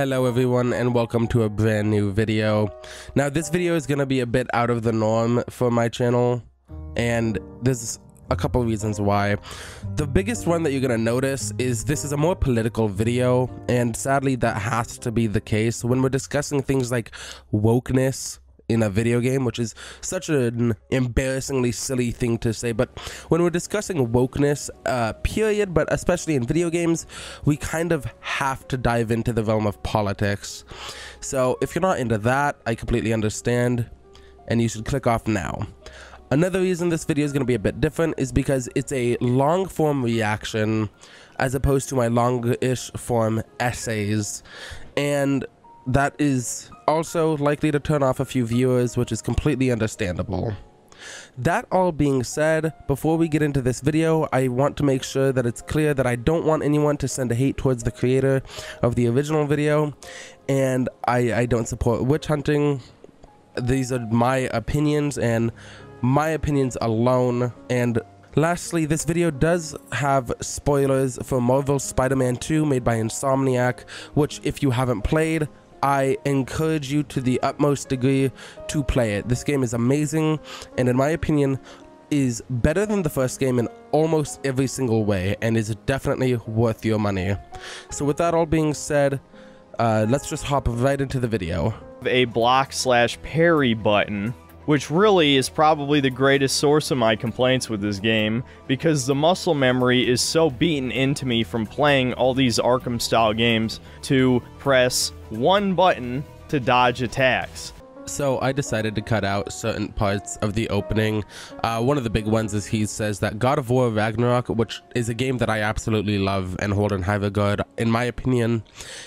Hello everyone and welcome to a brand new video. Now this video is going to be a bit out of the norm for my channel and there's a couple reasons why. The biggest one that you're going to notice is this is a more political video and sadly that has to be the case when we're discussing things like wokeness in a video game, which is such an embarrassingly silly thing to say. But when we're discussing wokeness, uh, period, but especially in video games, we kind of have to dive into the realm of politics. So if you're not into that, I completely understand, and you should click off now. Another reason this video is going to be a bit different is because it's a long form reaction as opposed to my long-ish form essays. And that is also likely to turn off a few viewers, which is completely understandable. That all being said, before we get into this video, I want to make sure that it's clear that I don't want anyone to send hate towards the creator of the original video, and I, I don't support witch hunting. These are my opinions and my opinions alone, and Lastly, this video does have spoilers for Marvel's Spider-Man 2 made by Insomniac, which if you haven't played, I encourage you to the utmost degree to play it. This game is amazing, and in my opinion, is better than the first game in almost every single way, and is definitely worth your money. So with that all being said, uh, let's just hop right into the video. A block slash parry button which really is probably the greatest source of my complaints with this game, because the muscle memory is so beaten into me from playing all these Arkham style games to press one button to dodge attacks. So I decided to cut out certain parts of the opening. Uh, one of the big ones is he says that God of War Ragnarok, which is a game that I absolutely love and hold in high regard, in my opinion,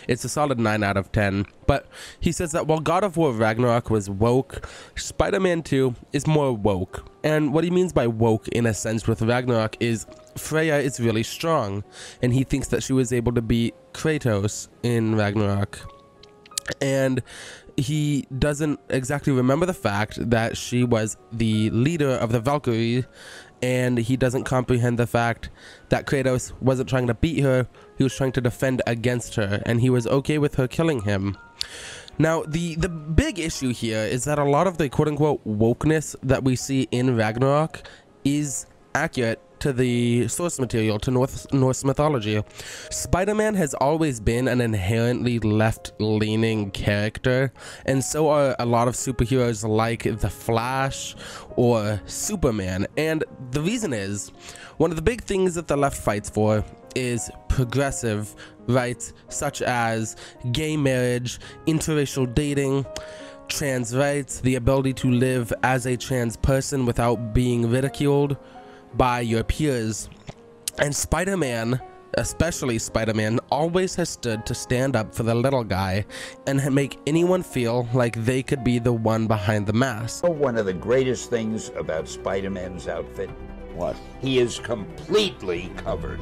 it's a solid 9 out of 10. But he says that while God of War Ragnarok was woke, Spider-Man 2 is more woke. And what he means by woke in a sense with Ragnarok is Freya is really strong, and he thinks that she was able to beat Kratos in Ragnarok. And he doesn't exactly remember the fact that she was the leader of the Valkyrie and he doesn't comprehend the fact that Kratos wasn't trying to beat her, he was trying to defend against her and he was okay with her killing him. Now, the, the big issue here is that a lot of the quote unquote wokeness that we see in Ragnarok is accurate to the source material, to North, Norse mythology. Spider Man has always been an inherently left leaning character, and so are a lot of superheroes like The Flash or Superman. And the reason is one of the big things that the left fights for is progressive rights such as gay marriage, interracial dating trans rights, the ability to live as a trans person without being ridiculed, by your peers. And Spider Man, especially Spider Man, always has stood to stand up for the little guy and make anyone feel like they could be the one behind the mask. One of the greatest things about Spider Man's outfit what? He is completely covered.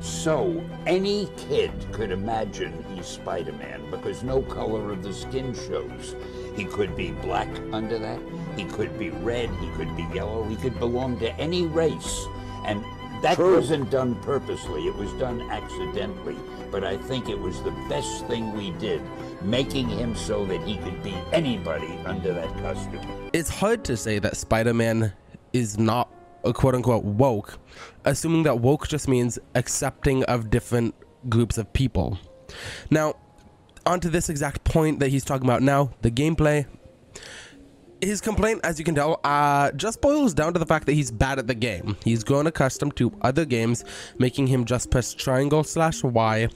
So any kid could imagine he's Spider Man because no color of the skin shows. He could be black under that. He could be red. He could be yellow. He could belong to any race. And that True. wasn't done purposely. It was done accidentally. But I think it was the best thing we did, making him so that he could be anybody under that costume. It's hard to say that Spider-Man is not a quote unquote woke, assuming that woke just means accepting of different groups of people. Now, onto this exact point that he's talking about now, the gameplay. His complaint, as you can tell, uh, just boils down to the fact that he's bad at the game. He's grown accustomed to other games, making him just press triangle slash Y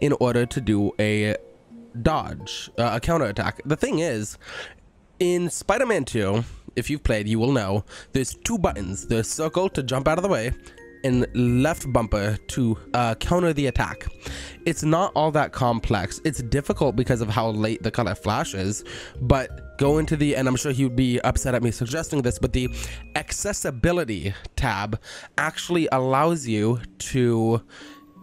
in order to do a dodge, uh, a counter attack. The thing is, in Spider-Man 2, if you've played, you will know, there's two buttons. There's circle to jump out of the way, and left bumper to uh, counter the attack. It's not all that complex. It's difficult because of how late the color flashes, but go into the, and I'm sure he would be upset at me suggesting this, but the accessibility tab actually allows you to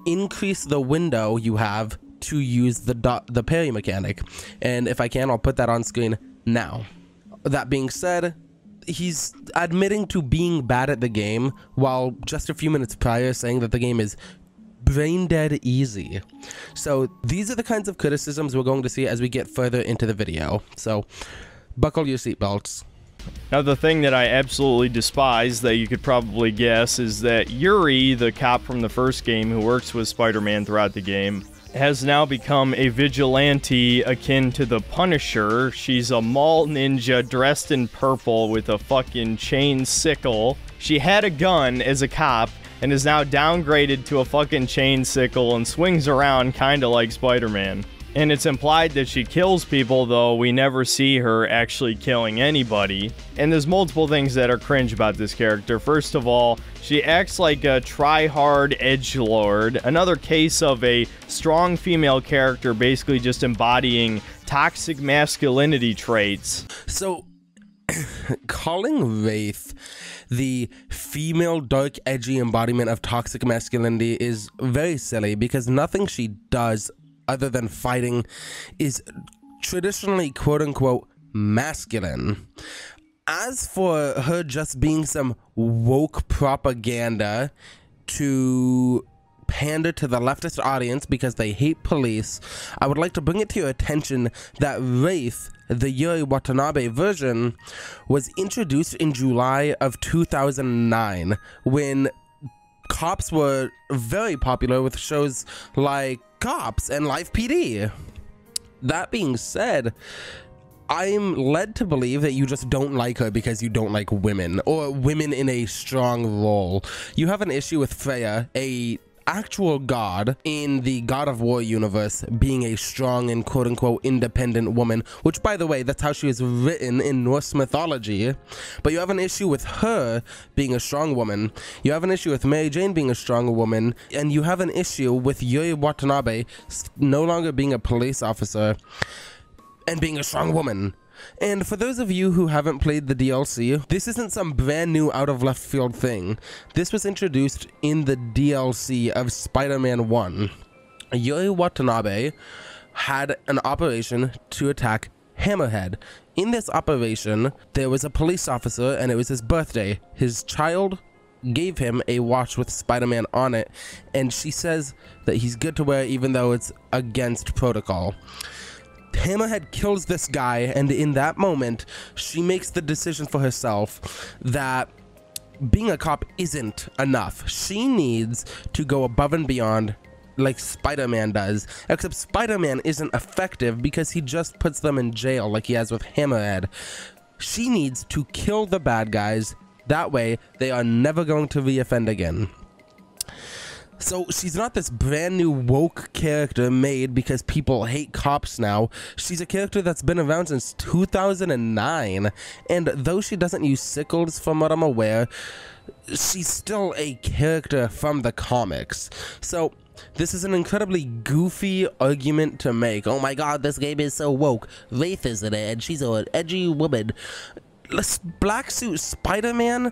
increase the window you have to use the dot, the parry mechanic. And if I can, I'll put that on screen now. That being said, he's admitting to being bad at the game while just a few minutes prior saying that the game is brain dead easy. So these are the kinds of criticisms we're going to see as we get further into the video. So buckle your seatbelts. Now, the thing that I absolutely despise that you could probably guess is that Yuri, the cop from the first game who works with Spider Man throughout the game, has now become a vigilante akin to the Punisher. She's a mall ninja dressed in purple with a fucking chain sickle. She had a gun as a cop and is now downgraded to a fucking chain sickle and swings around kinda like Spider Man. And it's implied that she kills people, though we never see her actually killing anybody. And there's multiple things that are cringe about this character. First of all, she acts like a try-hard edge lord. Another case of a strong female character basically just embodying toxic masculinity traits. So, calling Wraith the female dark edgy embodiment of toxic masculinity is very silly because nothing she does other than fighting is traditionally quote unquote masculine. As for her just being some woke propaganda to pander to the leftist audience because they hate police, I would like to bring it to your attention that Wraith, the Yuri Watanabe version, was introduced in July of 2009 when cops were very popular with shows like Cops and Live PD. That being said, I'm led to believe that you just don't like her because you don't like women or women in a strong role. You have an issue with Freya, a actual god in the God of War universe being a strong and quote unquote independent woman, which by the way, that's how she was written in Norse mythology. But you have an issue with her being a strong woman. You have an issue with Mary Jane being a strong woman, and you have an issue with Yuri Watanabe no longer being a police officer and being a strong woman. And for those of you who haven't played the DLC, this isn't some brand new out of left field thing. This was introduced in the DLC of Spider-Man 1. Yuri Watanabe had an operation to attack Hammerhead. In this operation, there was a police officer and it was his birthday. His child gave him a watch with Spider-Man on it and she says that he's good to wear even though it's against protocol. Hammerhead kills this guy, and in that moment, she makes the decision for herself that being a cop isn't enough. She needs to go above and beyond like Spider-Man does, except Spider-Man isn't effective because he just puts them in jail like he has with Hammerhead. She needs to kill the bad guys, that way they are never going to reoffend again. So she's not this brand new woke character made because people hate cops now. She's a character that's been around since 2009. And though she doesn't use sickles, from what I'm aware, she's still a character from the comics. So this is an incredibly goofy argument to make. Oh my god, this game is so woke. Wraith is in it, and she's an edgy woman black suit Spider-Man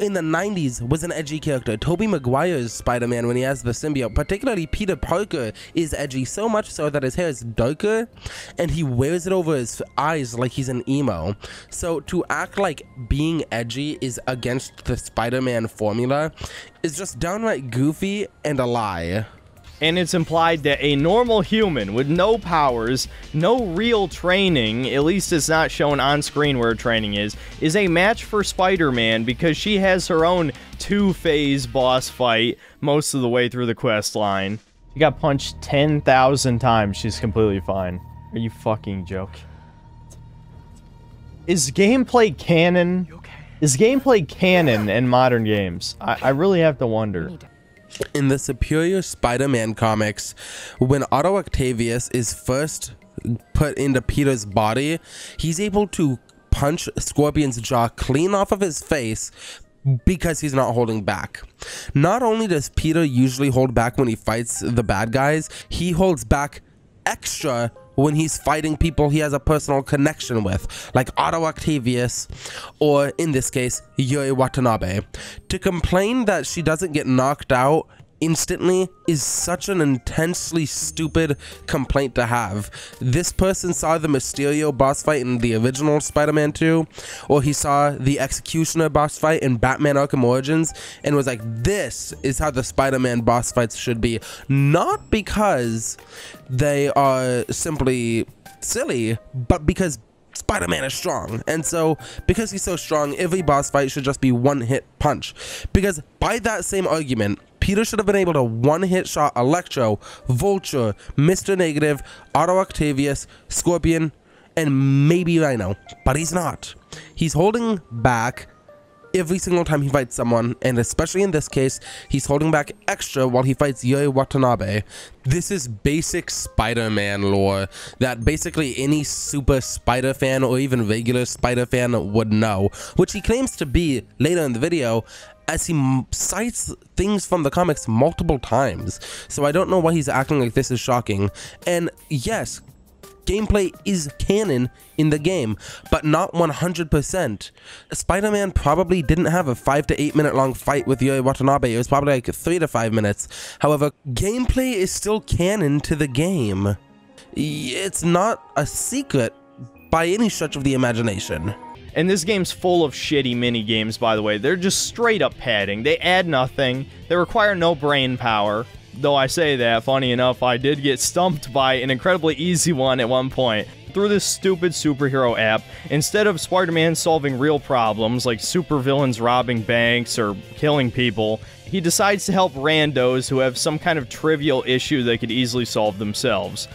in the 90s was an edgy character. Tobey Maguire's Spider-Man when he has the symbiote, particularly Peter Parker, is edgy so much so that his hair is darker and he wears it over his eyes like he's an emo. So to act like being edgy is against the Spider-Man formula is just downright goofy and a lie and it's implied that a normal human with no powers, no real training, at least it's not shown on screen where training is, is a match for Spider-Man because she has her own two-phase boss fight most of the way through the quest line. She got punched 10,000 times, she's completely fine. Are you fucking joking? Is gameplay canon? Is gameplay canon in modern games? I, I really have to wonder in the Superior Spider-Man comics, when Otto Octavius is first put into Peter's body, he's able to punch Scorpion's jaw clean off of his face because he's not holding back. Not only does Peter usually hold back when he fights the bad guys, he holds back extra when he's fighting people he has a personal connection with, like Otto Octavius, or in this case, Yuri Watanabe. To complain that she doesn't get knocked out instantly is such an intensely stupid complaint to have. This person saw the Mysterio boss fight in the original Spider-Man 2, or he saw the Electrocutioner boss fight in Batman Arkham Origins, and was like, this is how the Spider-Man boss fights should be. Not because they are simply silly, but because Spider-Man is strong. And so, because he's so strong, every boss fight should just be one hit punch. Because by that same argument, Peter should have been able to one hit shot Electro, Vulture, Mr. Negative, Otto Octavius, Scorpion, and maybe Rhino. But he's not. He's holding back every single time he fights someone, and especially in this case, he's holding back extra while he fights Yuri Watanabe. This is basic Spider-Man lore that basically any super Spider fan or even regular Spider fan would know, which he claims to be later in the video, as he cites things from the comics multiple times. So I don't know why he's acting like this is shocking. And yes, gameplay is canon in the game, but not 100%. Spider-Man probably didn't have a 5 to 8 minute long fight with Yuri Watanabe, it was probably like 3 to 5 minutes. However, gameplay is still canon to the game. It's not a secret by any stretch of the imagination. And this game's full of shitty mini games, by the way. They're just straight up padding. They add nothing. They require no brain power. Though I say that, funny enough, I did get stumped by an incredibly easy one at one point. Through this stupid superhero app, instead of Spider-Man solving real problems like supervillains robbing banks or killing people, he decides to help randos who have some kind of trivial issue they could easily solve themselves.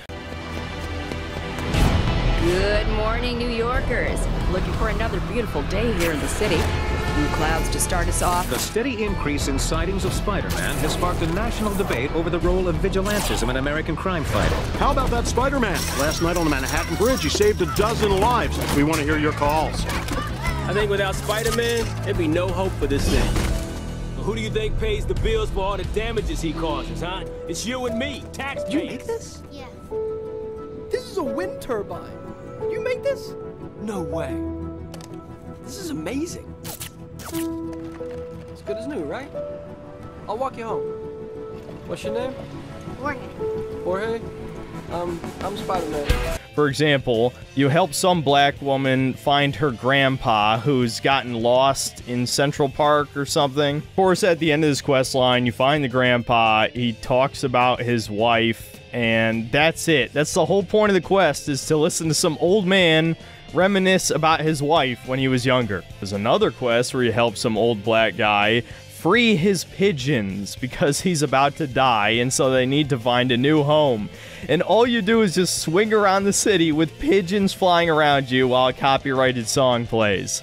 Good morning, New Yorkers. Looking for another beautiful day here in the city. Blue clouds to start us off. The steady increase in sightings of Spider-Man has sparked a national debate over the role of vigilantism in American crime fighting. How about that Spider-Man? Last night on the Manhattan Bridge, he saved a dozen lives. We want to hear your calls. I think without Spider-Man, there'd be no hope for this city. Who do you think pays the bills for all the damages he causes, huh? It's you and me, taxpayers. You make this? Yeah. This is a wind turbine. You make this? No way. This is amazing. It's good as new, right? I'll walk you home. What's your name? Jorge. Jorge? Um, I'm Spider-Man. For example, you help some black woman find her grandpa who's gotten lost in Central Park or something. Of course, at the end of this quest line, you find the grandpa, he talks about his wife, and that's it. That's the whole point of the quest is to listen to some old man reminisce about his wife when he was younger. There's another quest where you help some old black guy free his pigeons because he's about to die and so they need to find a new home. And all you do is just swing around the city with pigeons flying around you while a copyrighted song plays.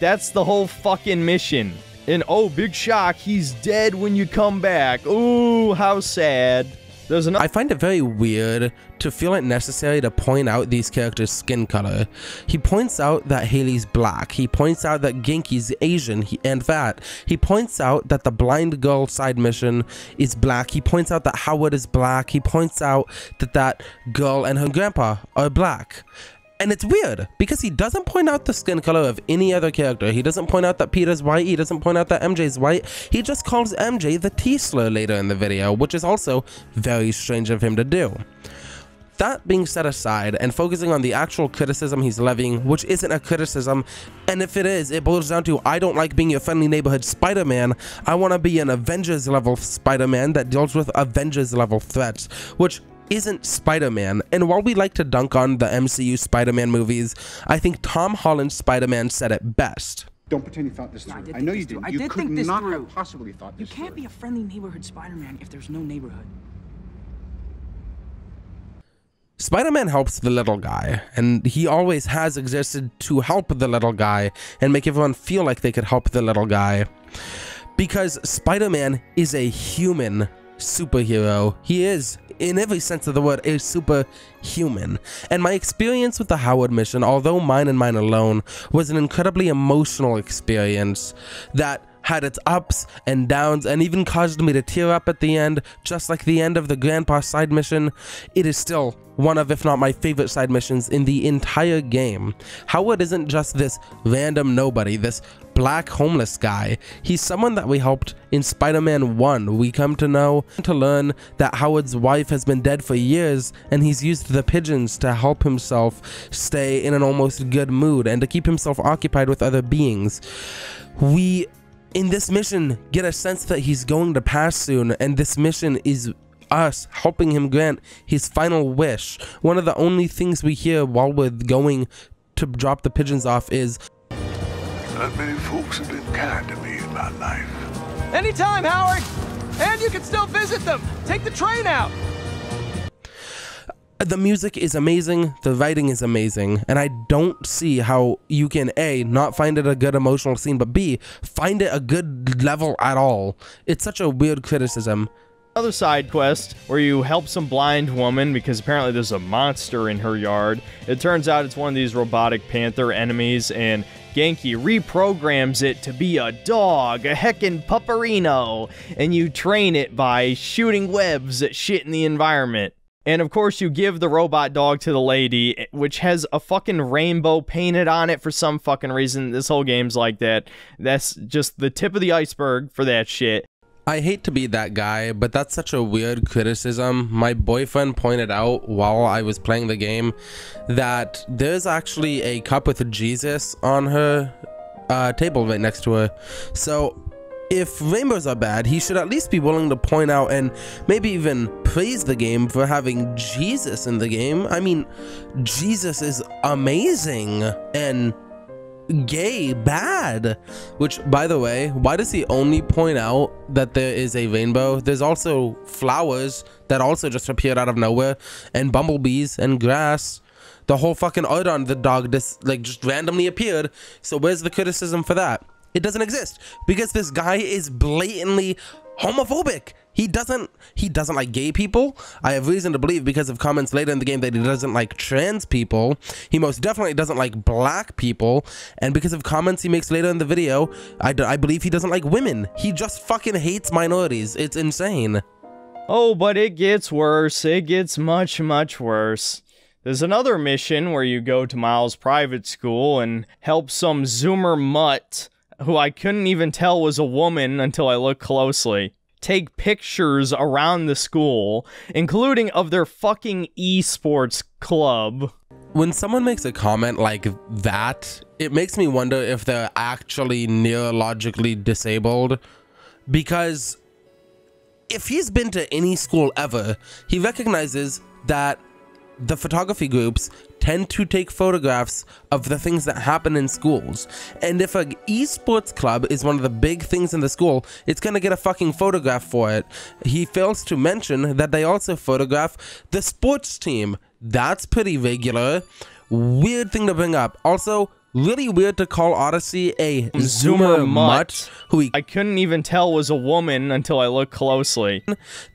That's the whole fucking mission. And oh, big shock, he's dead when you come back. Ooh, how sad. There's an I find it very weird to feel it necessary to point out these characters' skin color. He points out that Haley's black. He points out that Ganke's Asian and fat. He points out that the blind girl side mission is black. He points out that Howard is black. He points out that that girl and her grandpa are black. And it's weird because he doesn't point out the skin color of any other character. He doesn't point out that Peter's white. He doesn't point out that MJ's white. He just calls MJ the T-slur later in the video, which is also very strange of him to do. That being set aside and focusing on the actual criticism he's levying, which isn't a criticism, and if it is, it boils down to I don't like being your friendly neighborhood Spider-Man. I want to be an Avengers level Spider-Man that deals with Avengers level threats, which isn't Spider-Man, and while we like to dunk on the MCU Spider-Man movies, I think Tom Holland's Spider-Man said it best. Don't pretend you thought this No, I through. I know you through. didn't. I you did could think this not through. have possibly thought this You can't through. be a friendly neighborhood Spider-Man if there's no neighborhood. Spider-Man helps the little guy, and he always has existed to help the little guy and make everyone feel like they could help the little guy. Because Spider-Man is a human superhero. He is, in every sense of the word, a superhuman. And my experience with the Howard mission, although mine and mine alone, was an incredibly emotional experience that had its ups and downs and even caused me to tear up at the end, just like the end of the Grandpa side mission. It is still one of, if not my favorite side missions in the entire game. Howard isn't just this random nobody, this black homeless guy. He's someone that we helped in Spider-Man 1. We come to know to learn that Howard's wife has been dead for years and he's used the pigeons to help himself stay in an almost good mood and to keep himself occupied with other beings. We in this mission get a sense that he's going to pass soon and this mission is us helping him grant his final wish. One of the only things we hear while we're going to drop the pigeons off is Not many folks have been kind to me in my life. Anytime, Howard! And you can still visit them! Take the train out! The music is amazing, the writing is amazing, and I don't see how you can A, not find it a good emotional scene, but B, find it a good level at all. It's such a weird criticism. Another side quest where you help some blind woman because apparently there's a monster in her yard. It turns out it's one of these robotic panther enemies, and Ganke reprograms it to be a dog, a heckin' pupperino, and you train it by shooting webs at shit in the environment. And of course, you give the robot dog to the lady, which has a fucking rainbow painted on it for some fucking reason. This whole game's like that. That's just the tip of the iceberg for that shit. I hate to be that guy, but that's such a weird criticism. My boyfriend pointed out while I was playing the game that there's actually a cup with Jesus on her uh, table right next to her. So if rainbows are bad, he should at least be willing to point out and maybe even praise the game for having Jesus in the game. I mean, Jesus is amazing and gay bad which by the way why does he only point out that there is a rainbow? There's also flowers that also just appeared out of nowhere and bumblebees and grass. The whole fucking art on the dog just like just randomly appeared. So where's the criticism for that it doesn't exist. Because this guy is blatantly homophobic. He doesn't he doesn't like gay people. I have reason to believe because of comments later in the game that he doesn't like trans people. He most definitely doesn't like black people. And because of comments he makes later in the video i, I believe he doesn't like women. He just fucking hates minorities. It's insane. Oh, but it gets worse. It gets much, much worse. There's another mission where you go to Miles' private school and help some Zoomer mutt, who I couldn't even tell was a woman until I looked closely, take pictures around the school, including of their fucking esports club. when someone makes a comment like that, it makes me wonder if they're actually neurologically disabled. Because if he's been to any school ever, he recognizes that the photography groups tend to take photographs of the things that happen in schools. And if a esports club is one of the big things in the school, it's gonna get a fucking photograph for it. He fails to mention that they also photograph the sports team. That's pretty regular. Weird thing to bring up. Also, really weird to call Odyssey a Zoomer mutt, who he I couldn't even tell was a woman until I looked closely.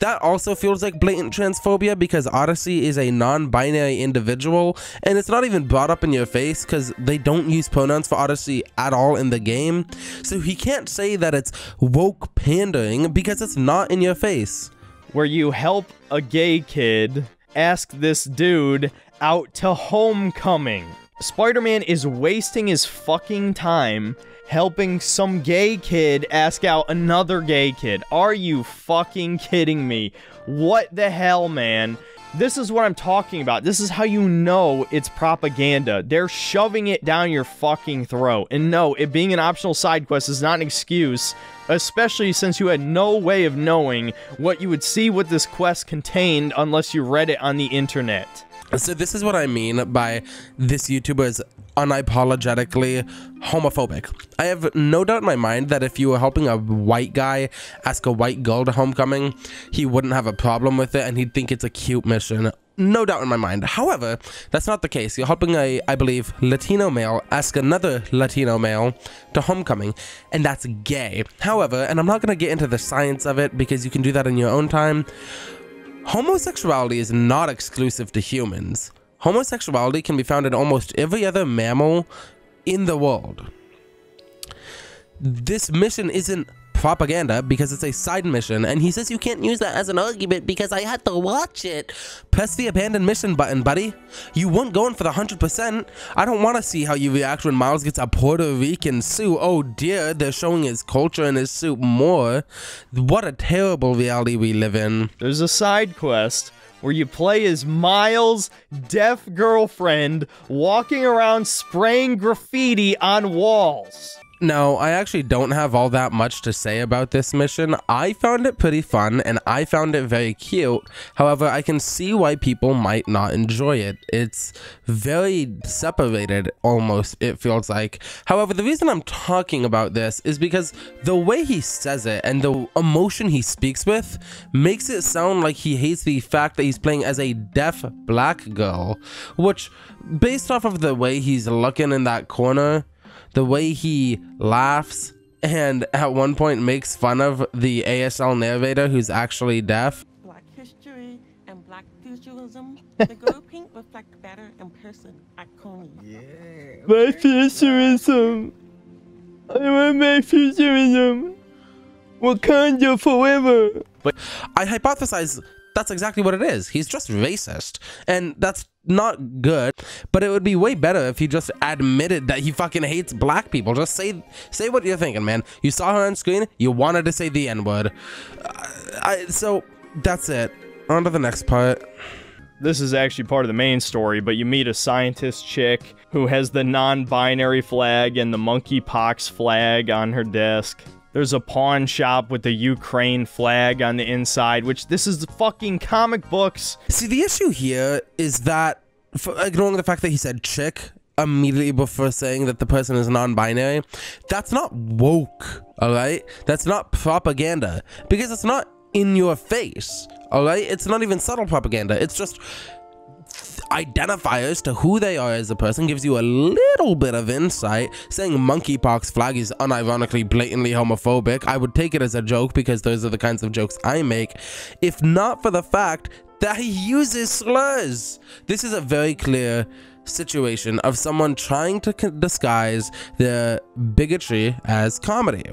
that also feels like blatant transphobia because Odyssey is a non-binary individual and it's not even brought up in your face because they don't use pronouns for Odyssey at all in the game. So he can't say that it's woke pandering because it's not in your face. where you help a gay kid ask this dude out to homecoming. Spider Man is wasting his fucking time helping some gay kid ask out another gay kid. Are you fucking kidding me? What the hell, man? This is what I'm talking about. This is how you know it's propaganda. They're shoving it down your fucking throat. And no, it being an optional side quest is not an excuse, especially since you had no way of knowing what you would see what this quest contained unless you read it on the internet. So this is what I mean by this YouTuber is unapologetically homophobic. I have no doubt in my mind that if you were helping a white guy ask a white girl to homecoming, he wouldn't have a problem with it and he'd think it's a cute mission. No doubt in my mind. However, that's not the case. You're helping a, I believe, Latino male ask another Latino male to homecoming, and that's gay. However, and I'm not going to get into the science of it because you can do that in your own time, homosexuality is not exclusive to humans. Homosexuality can be found in almost every other mammal in the world. this mission isn't propaganda because it's a side mission and he says you can't use that as an argument because I had to watch it. Press the abandoned mission button, buddy. You weren't going for the 100%. I don't want to see how you react when Miles gets a Puerto Rican suit. Oh dear, they're showing his culture in his suit more. What a terrible reality we live in. There's a side quest where you play as Miles' deaf girlfriend walking around spraying graffiti on walls. No, I actually don't have all that much to say about this mission. I found it pretty fun and I found it very cute. However, I can see why people might not enjoy it. It's very separated almost, it feels like. However, the reason I'm talking about this is because the way he says it and the emotion he speaks with makes it sound like he hates the fact that he's playing as a deaf black girl, which based off of the way he's looking in that corner, the way he laughs and at one point makes fun of the ASL narrator who's actually deaf. Black history and black futurism. the girl pink reflect better in person at Coney. Yeah. Black futurism. I want my futurism. Wakanda forever. But I hypothesize that's exactly what it is. He's just racist. And that's not good, but it would be way better if he just admitted that he fucking hates black people. Just say say what you're thinking, man. You saw her on screen, you wanted to say the N-word. Uh, so that's it. On to the next part. This is actually part of the main story, but you meet a scientist chick who has the non-binary flag and the monkeypox flag on her desk. There's a pawn shop with the Ukraine flag on the inside, which this is fucking comic books. See, the issue here is that, for, ignoring the fact that he said chick immediately before saying that the person is non-binary, that's not woke, alright? That's not propaganda, because it's not in your face, alright? It's not even subtle propaganda, it's just identifiers to who they are as a person gives you a little bit of insight. Saying monkeypox flag is unironically blatantly homophobic, I would take it as a joke because those are the kinds of jokes I make, if not for the fact that he uses slurs. This is a very clear situation of someone trying to disguise their bigotry as comedy.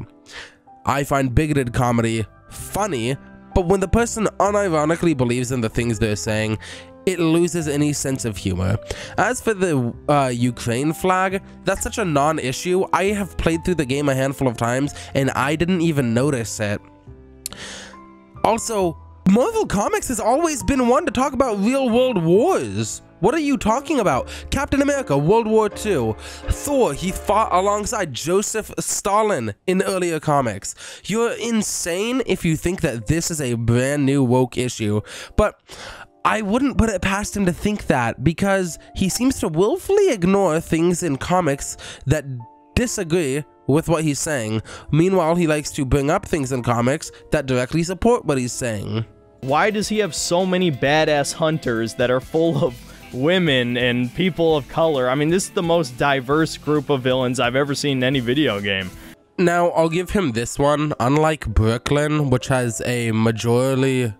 I find bigoted comedy funny, but when the person unironically believes in the things they're saying, it loses any sense of humor. As for the uh, Ukraine flag, that's such a non-issue. I have played through the game a handful of times and I didn't even notice it. Also, Marvel Comics has always been one to talk about real world wars. What are you talking about? Captain America, World War II. Thor, he fought alongside Joseph Stalin in earlier comics. You're insane if you think that this is a brand new woke issue. But I wouldn't put it past him to think that because he seems to willfully ignore things in comics that disagree with what he's saying. Meanwhile, he likes to bring up things in comics that directly support what he's saying. Why does he have so many badass hunters that are full of women and people of color? I mean, this is the most diverse group of villains I've ever seen in any video game. Now, I'll give him this one. Unlike Brooklyn, which has a majority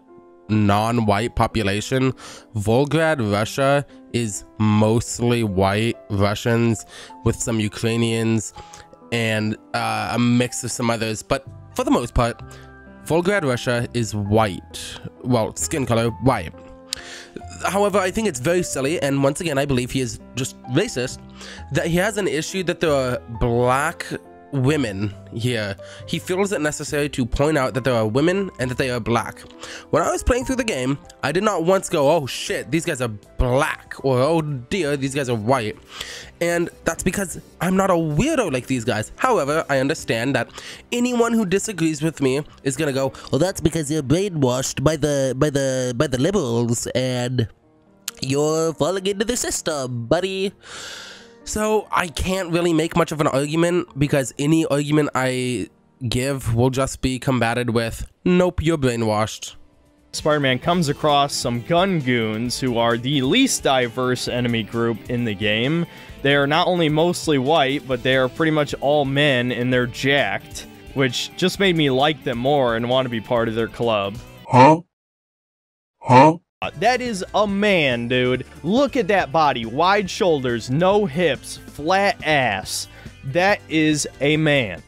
non-white population. Volgrad, Russia is mostly white Russians with some Ukrainians and uh, a mix of some others, but for the most part, Volgrad, Russia is white. Well, skin color, white. However, I think it's very silly, and once again, I believe he is just racist, that he has an issue that there are black women here. He feels it necessary to point out that there are women and that they are black. When I was playing through the game, I did not once go, oh shit, these guys are black, or oh dear, these guys are white. And that's because I'm not a weirdo like these guys. However, I understand that anyone who disagrees with me is gonna go, well, that's because you're brainwashed by the by the by the liberals and you're falling into the system, buddy. So I can't really make much of an argument because any argument I give will just be combated with, nope, you're brainwashed. Spider-Man comes across some gun goons who are the least diverse enemy group in the game. They are not only mostly white, but they are pretty much all men and they're jacked, which just made me like them more and want to be part of their club. Huh? Huh? That is a man, dude. Look at that body. Wide shoulders, no hips, flat ass. That is a man.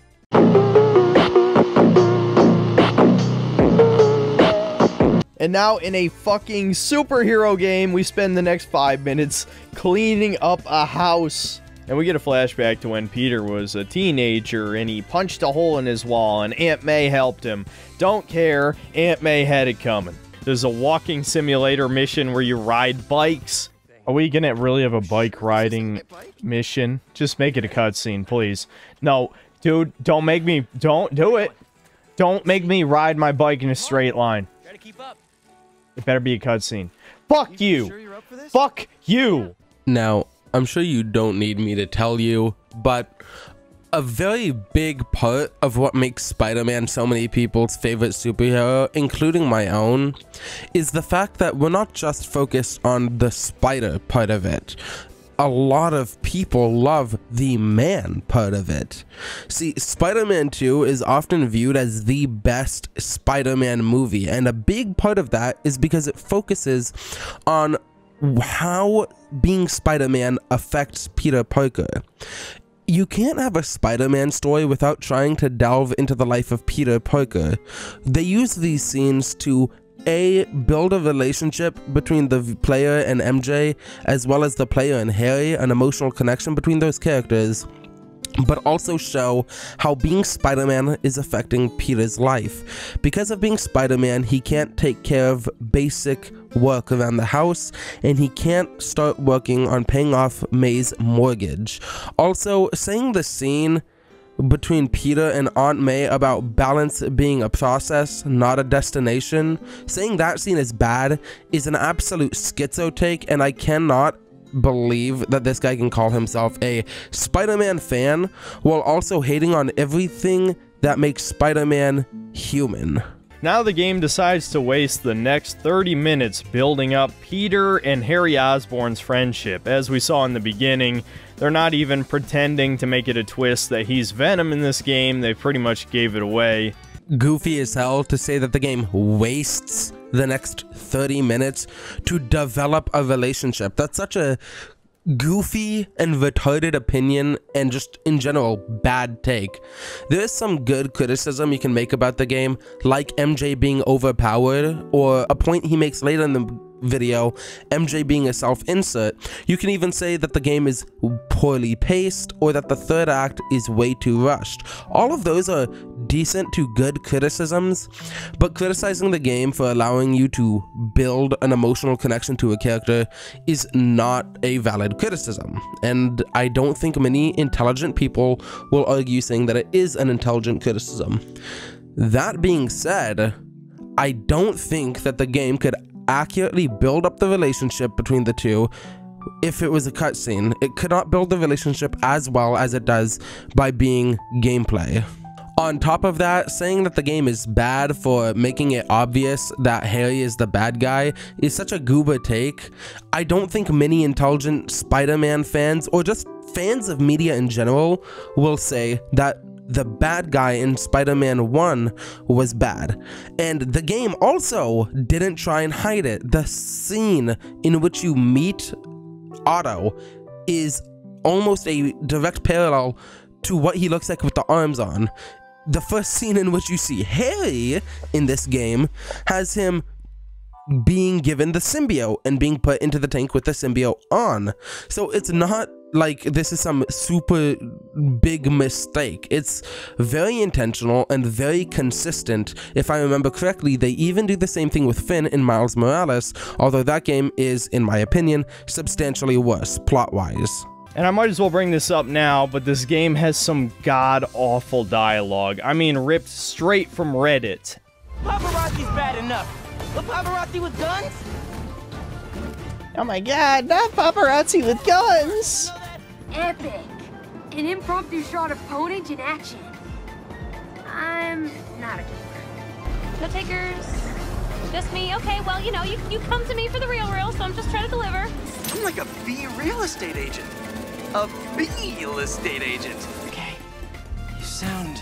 And now in a fucking superhero game, we spend the next five minutes cleaning up a house. And we get a flashback to when Peter was a teenager and he punched a hole in his wall and Aunt May helped him. Don't care, Aunt May had it coming. There's a walking simulator mission where you ride bikes. Are we gonna really have a bike riding mission? Just make it a cutscene, please. No, dude, don't make me, don't do it. Don't make me ride my bike in a straight line. It better be a cutscene. Fuck you! Fuck you! Now, I'm sure you don't need me to tell you, but a very big part of what makes Spider-Man so many people's favorite superhero, including my own, is the fact that we're not just focused on the spider part of it. A lot of people love the man part of it. See, Spider-Man 2 is often viewed as the best Spider-Man movie, and a big part of that is because it focuses on how being Spider-Man affects Peter Parker. You can't have a Spider-Man story without trying to delve into the life of Peter Parker. They use these scenes to a build a relationship between the player and MJ as well as the player and Harry, an emotional connection between those characters but also show how being Spider-Man is affecting Peter's life. Because of being Spider-Man, he can't take care of basic work around the house, and he can't start working on paying off May's mortgage. Also, saying the scene between Peter and Aunt May about balance being a process, not a destination. Saying that scene is bad is an absolute schizo take, and I cannot believe that this guy can call himself a Spider-Man fan while also hating on everything that makes Spider-Man human. Now the game decides to waste the next 30 minutes building up Peter and Harry Osborn's friendship. As we saw in the beginning, they're not even pretending to make it a twist that he's Venom in this game, they pretty much gave it away. Goofy as hell to say that the game wastes the next 30 minutes to develop a relationship. That's such a goofy and retarded opinion and just in general bad take. There is some good criticism you can make about the game, like MJ being overpowered, or a point he makes later in the video, MJ being a self-insert. You can even say that the game is poorly paced or that the third act is way too rushed. All of those are decent to good criticisms, but criticizing the game for allowing you to build an emotional connection to a character is not a valid criticism. And I don't think many intelligent people will argue saying that it is an intelligent criticism. That being said, I don't think that the game could accurately build up the relationship between the two if it was a cutscene. It could not build the relationship as well as it does by being gameplay. On top of that, saying that the game is bad for making it obvious that Harry is the bad guy is such a goober take. I don't think many intelligent Spider-Man fans, or just fans of media in general, will say that the bad guy in Spider-Man 1 was bad. And the game also didn't try and hide it. The scene in which you meet Otto is almost a direct parallel to what he looks like with the arms on. The first scene in which you see Harry in this game has him being given the symbiote and being put into the tank with the symbiote on. So it's not like this is some super big mistake. It's very intentional and very consistent. If I remember correctly, they even do the same thing with Finn in Miles Morales, although that game is, in my opinion, substantially worse plot-wise. And I might as well bring this up now, but this game has some god-awful dialogue. I mean, ripped straight from Reddit. Paparazzi's bad enough. But paparazzi with guns? Oh my god, not paparazzi with guns! Epic. An impromptu shot of Ponage in action. I'm not a gamer. No takers. Just me. Okay, well, you know, you, you come to me for the real real, so I'm just trying to deliver. I'm like a B real estate agent. A B real estate agent. Okay. You sound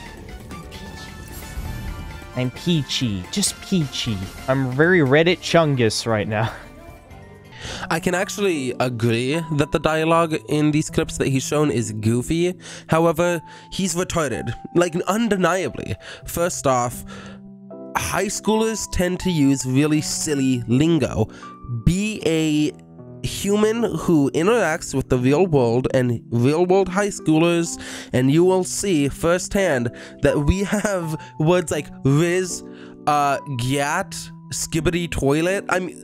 I'm peachy, just peachy. I'm very Reddit chungus right now. I can actually agree that the dialogue in these clips that he's shown is goofy. However, he's retarded, like undeniably. First off, high schoolers tend to use really silly lingo. Be a human who interacts with the real world and real world high schoolers, and you will see firsthand that we have words like Riz, uh, Gyat, Skibidi Toilet. I mean,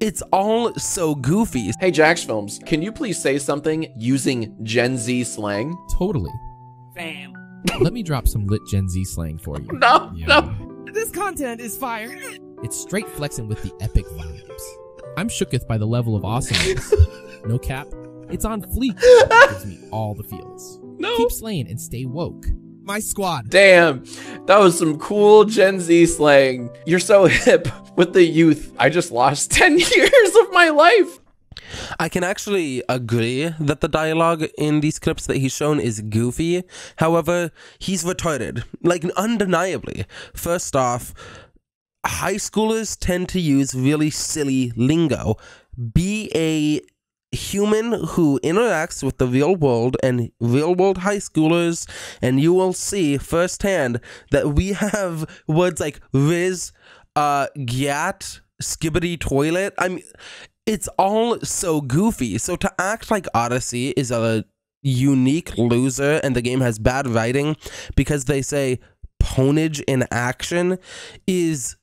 it's all so goofy. Hey, Jax Films, can you please say something using Gen Z slang? Totally. Fam. Let me drop some lit Gen Z slang for you. No, no. This content is fire. It's straight flexing with the epic vibes. I'm shooketh by the level of awesomeness. no cap. It's on fleek. It gives me all the feels. No. Keep slaying and stay woke. My squad. Damn, that was some cool Gen Z slang. You're so hip with the youth. I just lost 10 years of my life. I can actually agree that the dialogue in these clips that he's shown is goofy. However, he's retarded. Like, undeniably. First off, high schoolers tend to use really silly lingo. Be a human who interacts with the real world and real world high schoolers, and you will see firsthand that we have words like Rizz, uh, Gyat, Skibidi Toilet. I mean, it's all so goofy. So to act like Odyssey is a unique loser and the game has bad writing because they say pwnage in action is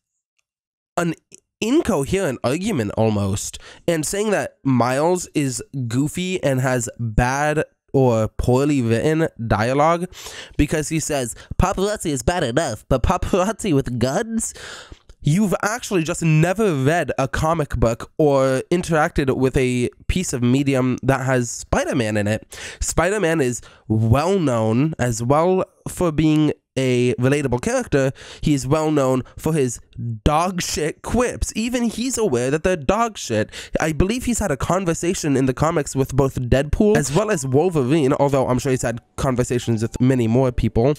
an incoherent argument almost and saying that Miles is goofy and has bad or poorly written dialogue because he says paparazzi is bad enough but paparazzi with guns you've actually just never read a comic book or interacted with a piece of medium that has Spider-Man in it. Spider-Man is well known as well for being a relatable character. He's well known for his dog shit quips. Even he's aware that they're dog shit. I believe he's had a conversation in the comics with both Deadpool as well as Wolverine, although I'm sure he's had conversations with many more people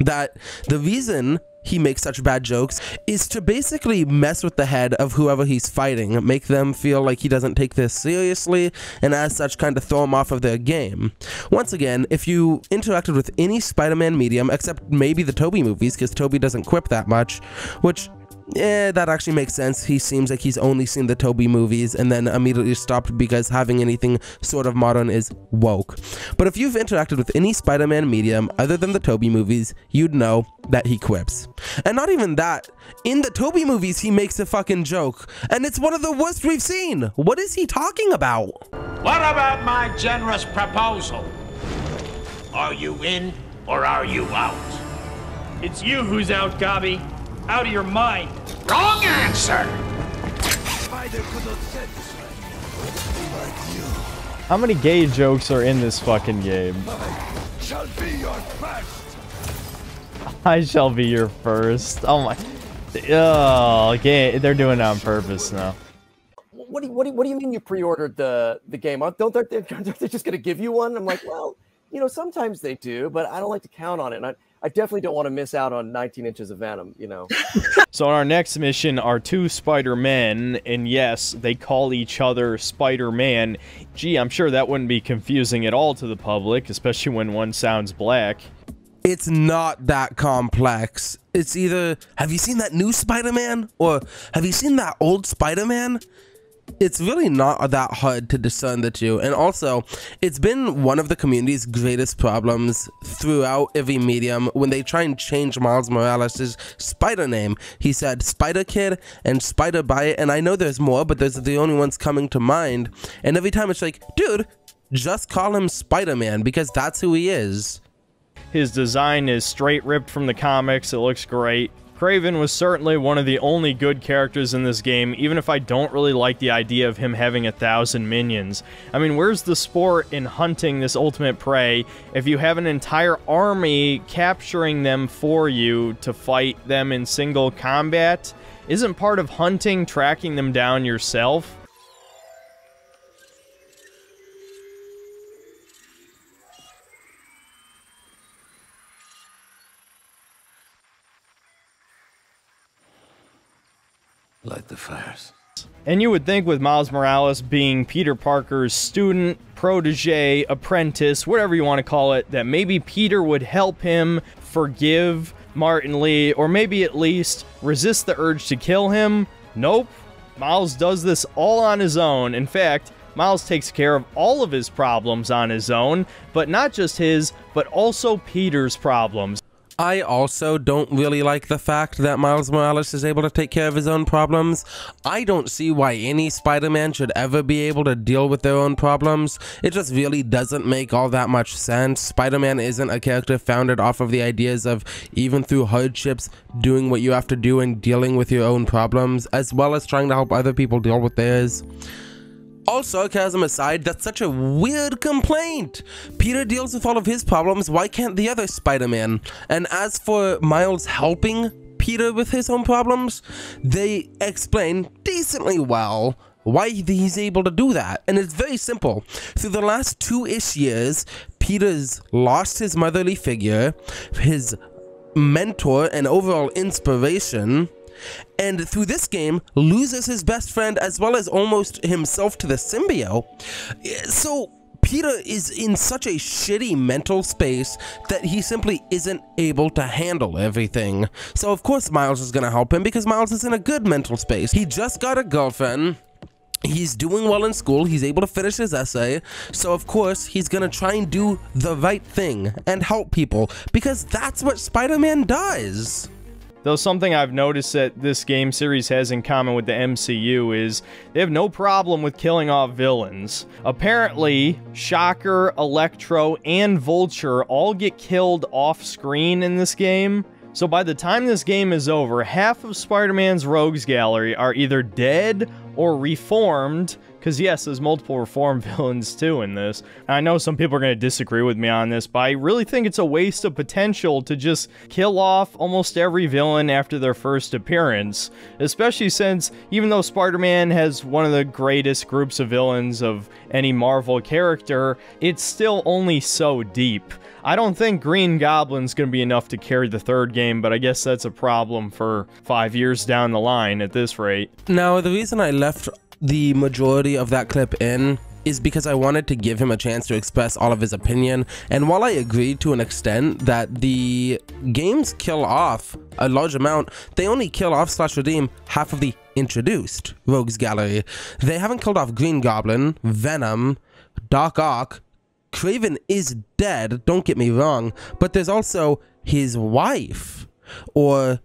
that the reason he makes such bad jokes is to basically mess with the head of whoever he's fighting, make them feel like he doesn't take this seriously, and as such kind of throw him off of their game. Once again, if you interacted with any Spider-Man medium, except maybe the Tobey movies, because Tobey doesn't quip that much, which yeah, that actually makes sense. He seems like he's only seen the Tobey movies and then immediately stopped because having anything sort of modern is woke. But if you've interacted with any Spider Man medium other than the Tobey movies, you'd know that he quips. And not even that, in the Tobey movies, he makes a fucking joke, and it's one of the worst we've seen. What is he talking about? What about my generous proposal? Are you in or are you out? It's you who's out, Gobby. Out of your mind. Wrong answer! How many gay jokes are in this fucking game? Shall be your first. I shall be your first. Oh my. Oh, okay. They're doing it on purpose now. What do you, what do you, what do you mean you pre-ordered the the game? Don't they, aren't they just going to give you one? I'm like, well, you know, sometimes they do, but I don't like to count on it. And I, I definitely don't want to miss out on 19 inches of Venom, you know. So on our next mission are two Spider-Men, and yes, they call each other Spider-Man. Gee, I'm sure that wouldn't be confusing at all to the public, especially when one sounds black. It's not that complex. It's either have you seen that new Spider-Man or have you seen that old Spider-Man? It's really not that hard to discern the two. And also, it's been one of the community's greatest problems throughout every medium when they try and change Miles Morales' spider name. He said Spider Kid and Spider Bite, and I know there's more, but those are the only ones coming to mind. And every time it's like, dude, just call him Spider-Man because that's who he is. His design is straight ripped from the comics. It looks great. Kraven was certainly one of the only good characters in this game, even if I don't really like the idea of him having a thousand minions. I mean, where's the sport in hunting this ultimate prey if you have an entire army capturing them for you to fight them in single combat? Isn't part of hunting tracking them down yourself? Light the fires. And you would think with Miles Morales being Peter Parker's student, protege, apprentice, whatever you want to call it, that maybe Peter would help him forgive Martin Li, or maybe at least resist the urge to kill him. Nope. Miles does this all on his own. In fact, Miles takes care of all of his problems on his own, but not just his, but also Peter's problems. I also don't really like the fact that Miles Morales is able to take care of his own problems. I don't see why any Spider-Man should ever be able to deal with their own problems. It just really doesn't make all that much sense. Spider-Man isn't a character founded off of the ideas of even through hardships, doing what you have to do and dealing with your own problems, as well as trying to help other people deal with theirs. All sarcasm aside, that's such a weird complaint. Peter deals with all of his problems, why can't the other Spider-Man? And as for Miles helping Peter with his own problems, they explain decently well why he's able to do that. And it's very simple. Through the last two-ish years, Peter's lost his motherly figure, his mentor and overall inspiration, and through this game loses his best friend as well as almost himself to the symbiote. So Peter is in such a shitty mental space that he simply isn't able to handle everything. So of course Miles is going to help him because Miles is in a good mental space. He just got a girlfriend. He's doing well in school, he's able to finish his essay, so of course he's gonna try and do the right thing and help people because that's what Spider-Man does. Though something I've noticed that this game series has in common with the MCU is they have no problem with killing off villains. Apparently, Shocker, Electro, and Vulture all get killed off screen in this game. So by the time this game is over, half of Spider-Man's rogues gallery are either dead or reformed, because yes, there's multiple reform villains too in this. And I know some people are going to disagree with me on this, but I really think it's a waste of potential to just kill off almost every villain after their first appearance. Especially since, even though Spider-Man has one of the greatest groups of villains of any Marvel character, it's still only so deep. I don't think Green Goblin's going to be enough to carry the third game, but I guess that's a problem for five years down the line at this rate. Now, the reason I left the majority of that clip in is because I wanted to give him a chance to express all of his opinion. And while I agree to an extent that the games kill off a large amount, they only kill off slash redeem half of the introduced Rogues Gallery. They haven't killed off Green Goblin, Venom, Doc Ock, Kraven is dead, don't get me wrong, but there's also his wife or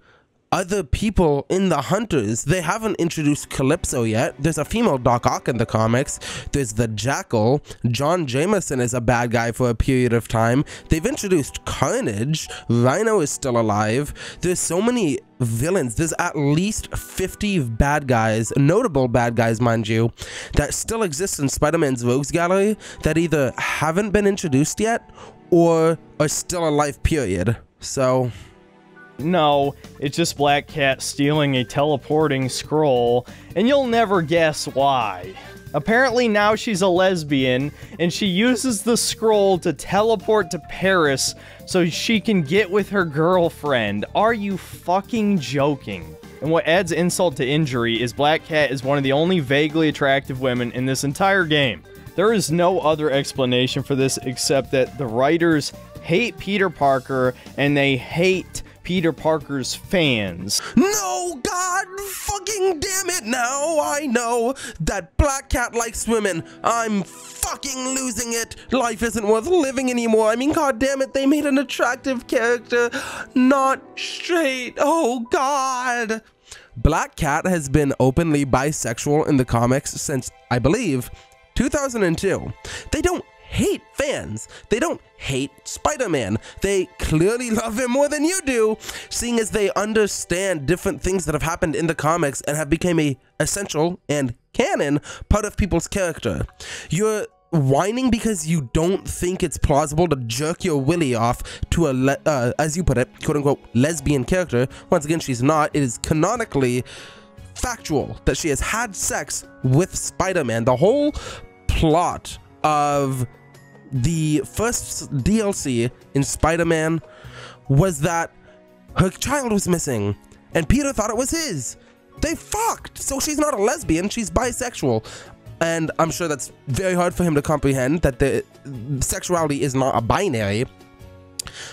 other people in the Hunters. They haven't introduced Calypso yet. There's a female Doc Ock in the comics. There's the Jackal. John Jameson is a bad guy for a period of time. They've introduced Carnage. Rhino is still alive. There's so many villains. There's at least 50 bad guys, notable bad guys, mind you, that still exist in Spider-Man's Rogues Gallery that either haven't been introduced yet or are still alive, period. So... No, it's just Black Cat stealing a teleporting scroll, and you'll never guess why. Apparently now she's a lesbian, and she uses the scroll to teleport to Paris so she can get with her girlfriend. Are you fucking joking? And what adds insult to injury is Black Cat is one of the only vaguely attractive women in this entire game. There is no other explanation for this except that the writers hate Peter Parker and they hate Peter Parker's fans. No, God fucking damn it now! I know that Black Cat likes women. I'm fucking losing it. Life isn't worth living anymore. I mean, god damn it, they made an attractive character not straight. Oh, God. Black Cat has been openly bisexual in the comics since, I believe, 2002. They don't hate fans. They don't hate Spider-Man. They clearly love him more than you do, seeing as they understand different things that have happened in the comics and have become a essential and canon part of people's character. You're whining because you don't think it's plausible to jerk your willy off to a, uh, as you put it, quote unquote, lesbian character. Once again, she's not. It is canonically factual that she has had sex with Spider-Man. The whole plot of the first DLC in Spider-Man was that her child was missing and Peter thought it was his. They fucked. So she's not a lesbian, she's bisexual. And I'm sure that's very hard for him to comprehend that the sexuality is not a binary.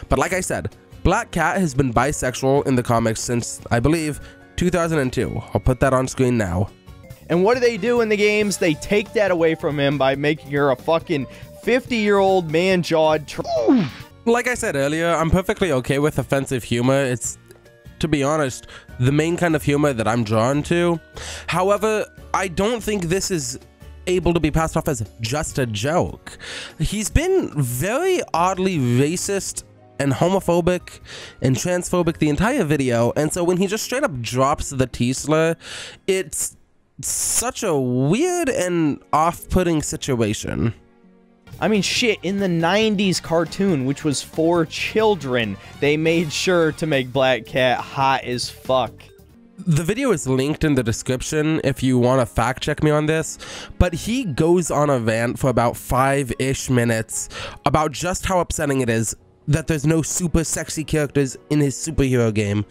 But like I said, Black Cat has been bisexual in the comics since, I believe, 2002. I'll put that on screen now. And what do they do in the games? They take that away from him by making her a fucking 50 year old man jawed. Tr- like I said earlier, I'm perfectly okay with offensive humor. It's, to be honest, the main kind of humor that I'm drawn to. However, I don't think this is able to be passed off as just a joke. He's been very oddly racist and homophobic and transphobic the entire video, and so when he just straight up drops the T slur, it's such a weird and off putting situation. I mean, shit, in the 90s cartoon, which was for children, they made sure to make Black Cat hot as fuck. The video is linked in the description if you want to fact check me on this, but he goes on a rant for about five ish minutes about just how upsetting it is that there's no super sexy characters in his superhero game.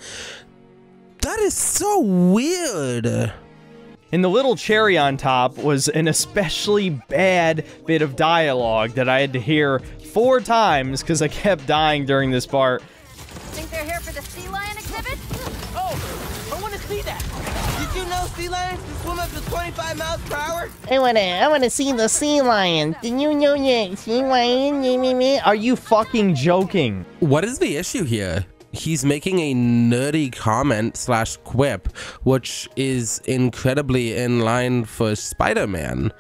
That is so weird. And the little cherry on top was an especially bad bit of dialogue that I had to hear four times because I kept dying during this part. Think they're here for the sea lion exhibit? Oh, I want to see that. Did you know sea lions can swim up to 25 miles per hour? I wanna, I wanna see the sea lion. Did you know that sea lion? Me, me, me. Are you fucking joking? What is the issue here? He's making a nerdy comment slash quip, which is incredibly in line for Spider-Man.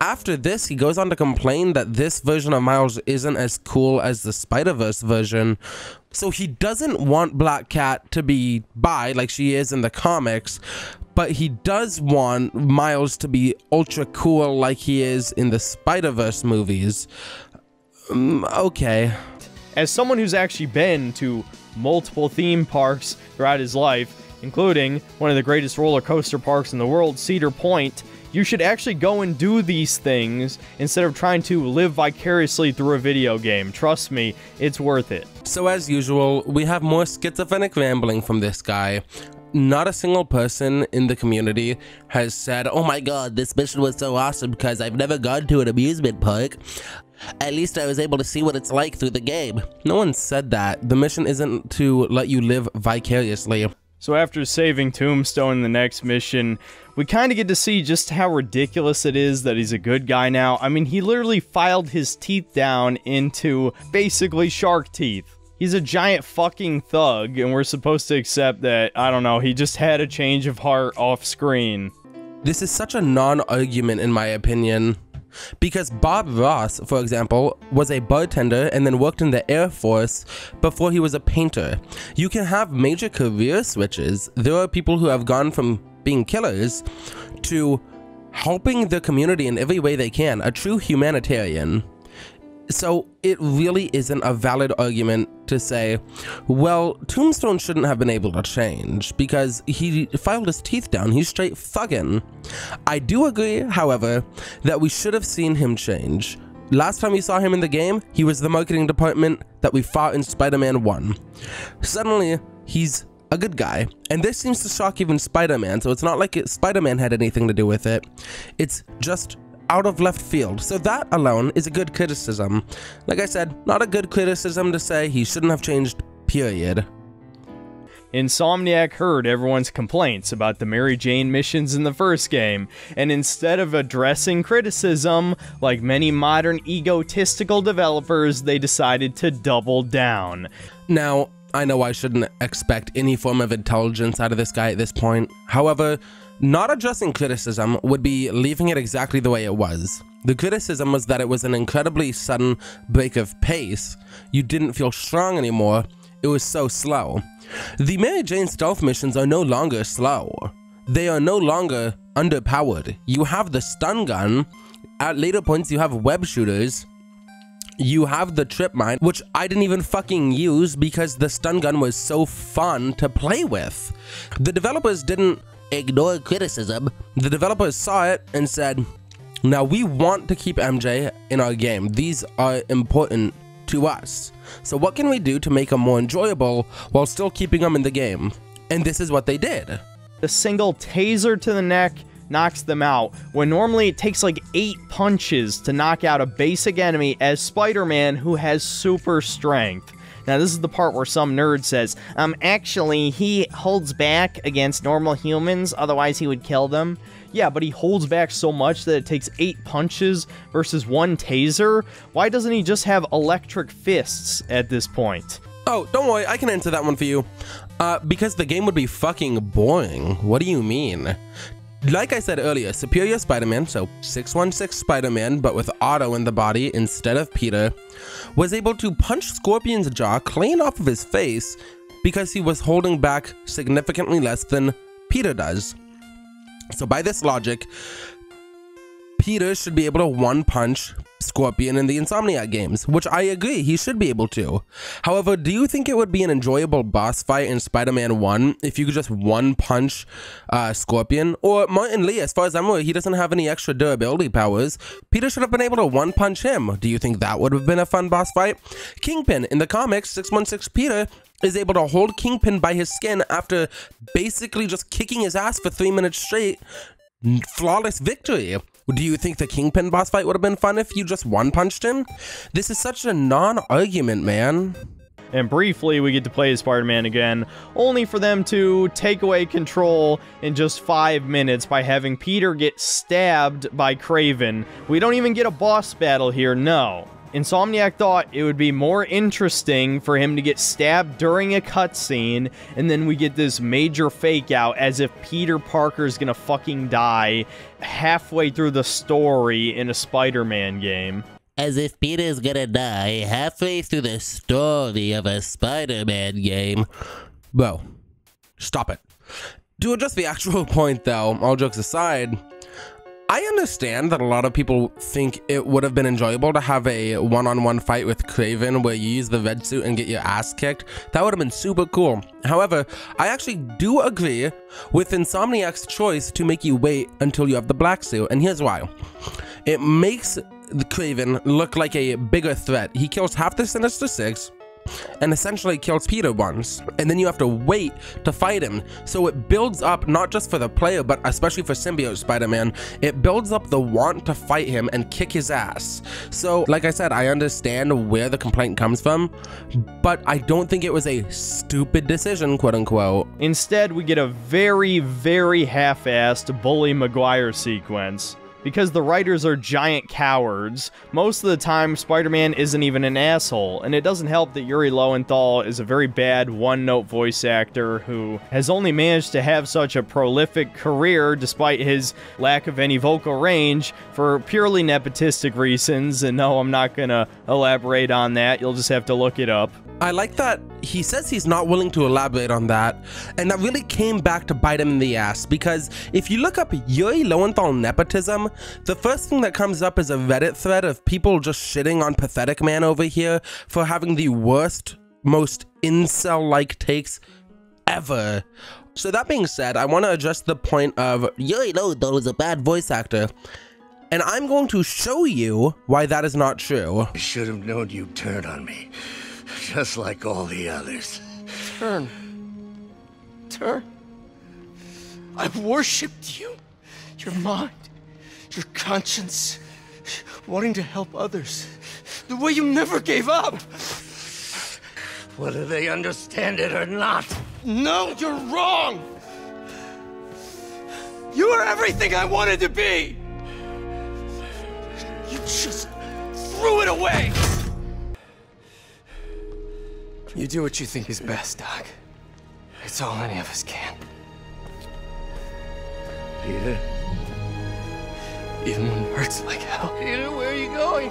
After this, he goes on to complain that this version of Miles isn't as cool as the Spider-Verse version. So he doesn't want Black Cat to be bi like she is in the comics, but he does want Miles to be ultra cool like he is in the Spider-Verse movies. Um, okay. As someone who's actually been to multiple theme parks throughout his life, including one of the greatest roller coaster parks in the world, Cedar Point, you should actually go and do these things instead of trying to live vicariously through a video game. Trust me, it's worth it. So as usual, we have more schizophrenic rambling from this guy. Not a single person in the community has said, oh my god, this mission was so awesome because I've never gone to an amusement park. At least I was able to see what it's like through the game. No one said that. The mission isn't to let you live vicariously. So after saving Tombstone in the next mission, we kind of get to see just how ridiculous it is that he's a good guy now. I mean, he literally filed his teeth down into basically shark teeth. He's a giant fucking thug, and we're supposed to accept that, I don't know, he just had a change of heart off screen. This is such a non-argument in my opinion. Because Bob Ross, for example, was a bartender and then worked in the Air Force before he was a painter. You can have major career switches. There are people who have gone from being killers to helping the community in every way they can, a true humanitarian. So it really isn't a valid argument to say, well, Tombstone shouldn't have been able to change because he filed his teeth down. He's straight thuggin'. I do agree, however, that we should have seen him change. Last time we saw him in the game, he was the marketing department that we fought in Spider-Man 1. Suddenly, he's a good guy. And this seems to shock even Spider-Man, so it's not like Spider-Man had anything to do with it. It's just out of left field. So that alone is a good criticism. Like I said, not a good criticism to say he shouldn't have changed, period. Insomniac heard everyone's complaints about the Mary Jane missions in the first game, and instead of addressing criticism, like many modern egotistical developers, they decided to double down. Now, I know I shouldn't expect any form of intelligence out of this guy at this point. However, not addressing criticism would be leaving it exactly the way it was. The criticism was that it was an incredibly sudden break of pace. You didn't feel strong anymore. It was so slow. The Mary Jane stealth missions are no longer slow. They are no longer underpowered. You have the stun gun. At later points, you have web shooters. You have the trip mine, which I didn't even fucking use because the stun gun was so fun to play with. The developers didn't ignore criticism, the developers saw it and said, now we want to keep MJ in our game. These are important to us. So what can we do to make them more enjoyable while still keeping them in the game? And this is what they did. The single taser to the neck knocks them out, when normally it takes like 8 punches to knock out a basic enemy as Spider-Man who has super strength. Now, this is the part where some nerd says, um, actually, he holds back against normal humans, otherwise he would kill them. Yeah, but he holds back so much that it takes eight punches versus one taser. Why doesn't he just have electric fists at this point? Oh, don't worry, I can answer that one for you. Uh, because the game would be fucking boring. What do you mean? Like I said earlier, Superior Spider-Man, so 616 Spider-Man, but with Otto in the body instead of Peter, was able to punch Scorpion's jaw clean off of his face because he was holding back significantly less than Peter does. So by this logic, Peter should be able to one punch Scorpion in the Insomniac games, which I agree he should be able to. However, do you think it would be an enjoyable boss fight in Spider-Man 1 if you could just one punch uh, Scorpion? Or Martin Li, as far as I'm aware, he doesn't have any extra durability powers. Peter should have been able to one punch him. Do you think that would have been a fun boss fight? Kingpin, in the comics, 616 Peter is able to hold Kingpin by his skin after basically just kicking his ass for three minutes straight. Flawless victory. Do you think the Kingpin boss fight would have been fun if you just one punched him? This is such a non argument, man. And briefly, we get to play as Spider-Man again, only for them to take away control in just five minutes by having Peter get stabbed by Kraven. We don't even get a boss battle here, no. Insomniac thought it would be more interesting for him to get stabbed during a cutscene, and then we get this major fake out as if Peter Parker's gonna fucking die halfway through the story in a Spider-Man game. As if Peter's gonna die halfway through the story of a Spider-Man game. Whoa. Stop it. To address the actual point though, all jokes aside, I understand that a lot of people think it would have been enjoyable to have a one-on-one fight with Kraven where you use the red suit and get your ass kicked. That would have been super cool. However, I actually do agree with Insomniac's choice to make you wait until you have the black suit, and here's why. It makes the Kraven look like a bigger threat. He kills half the Sinister Six, and essentially kills Peter once. And then you have to wait to fight him. So it builds up, not just for the player, but especially for Symbiote Spider-Man, it builds up the want to fight him and kick his ass. So, like I said, I understand where the complaint comes from, but I don't think it was a stupid decision, quote unquote. Instead, we get a very, very half-assed Bully Maguire sequence because the writers are giant cowards. Most of the time, Spider-Man isn't even an asshole, and it doesn't help that Yuri Lowenthal is a very bad one-note voice actor who has only managed to have such a prolific career despite his lack of any vocal range for purely nepotistic reasons, and no, I'm not gonna elaborate on that, you'll just have to look it up. I like that he says he's not willing to elaborate on that, and that really came back to bite him in the ass because if you look up Yuri Lowenthal nepotism, the first thing that comes up is a Reddit thread of people just shitting on Pathetic Man over here for having the worst, most incel like takes ever. So, that being said, I want to address the point of Yuri Lowenthal is a bad voice actor. And I'm going to show you why that is not true. I should have known you'd turn on me just like all the others. Turn. Turn. I've worshipped you. Your mind. Your conscience. Wanting to help others. The way you never gave up. Whether they understand it or not. No, you're wrong. You are everything I wanted to be. You just threw it away. You do what you think is best, Doc. It's all any of us can. Peter? Even when it hurts like hell. Peter, where are you going?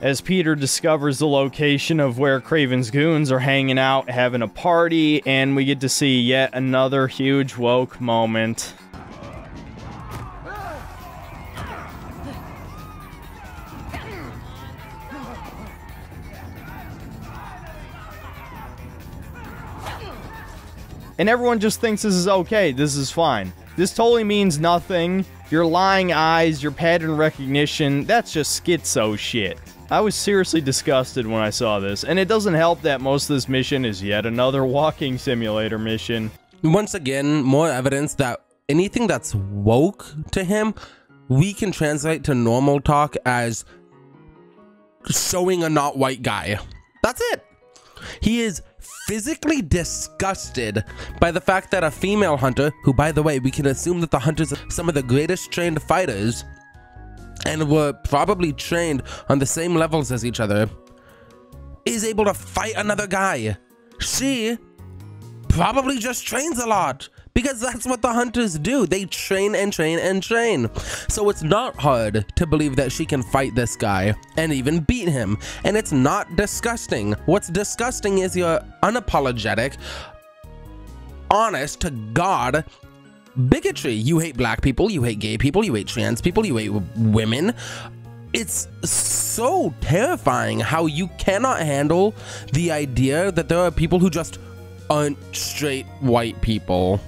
As Peter discovers the location of where Kraven's goons are hanging out, having a party, and we get to see yet another huge woke moment. And everyone just thinks this is okay, this is fine. This totally means nothing. Your lying eyes, your pattern recognition, that's just schizo shit. I was seriously disgusted when I saw this, and it doesn't help that most of this mission is yet another walking simulator mission. Once again, more evidence that anything that's woke to him, we can translate to normal talk as showing a not white guy. That's it. He is physically disgusted by the fact that a female hunter, who by the way, we can assume that the hunters are some of the greatest trained fighters and were probably trained on the same levels as each other, is able to fight another guy. She probably just trains a lot because that's what the hunters do. They train and train and train. So it's not hard to believe that she can fight this guy and even beat him. And it's not disgusting. What's disgusting is your unapologetic, honest to God bigotry. You hate black people, you hate gay people, you hate trans people, you hate women. It's so terrifying how you cannot handle the idea that there are people who just aren't straight white people.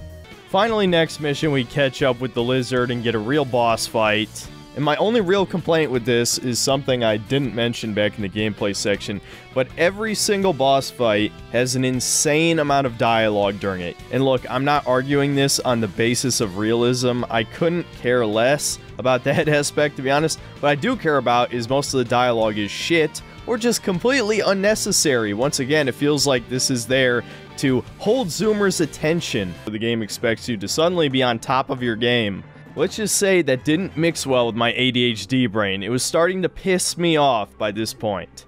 Finally, next mission, we catch up with the lizard and get a real boss fight. And my only real complaint with this is something I didn't mention back in the gameplay section, but every single boss fight has an insane amount of dialogue during it. And look, I'm not arguing this on the basis of realism. I couldn't care less about that aspect, to be honest. What I do care about is most of the dialogue is shit, or just completely unnecessary. Once again, it feels like this is there to hold Zoomer's attention. The game expects you to suddenly be on top of your game. Let's just say that didn't mix well with my ADHD brain. It was starting to piss me off by this point.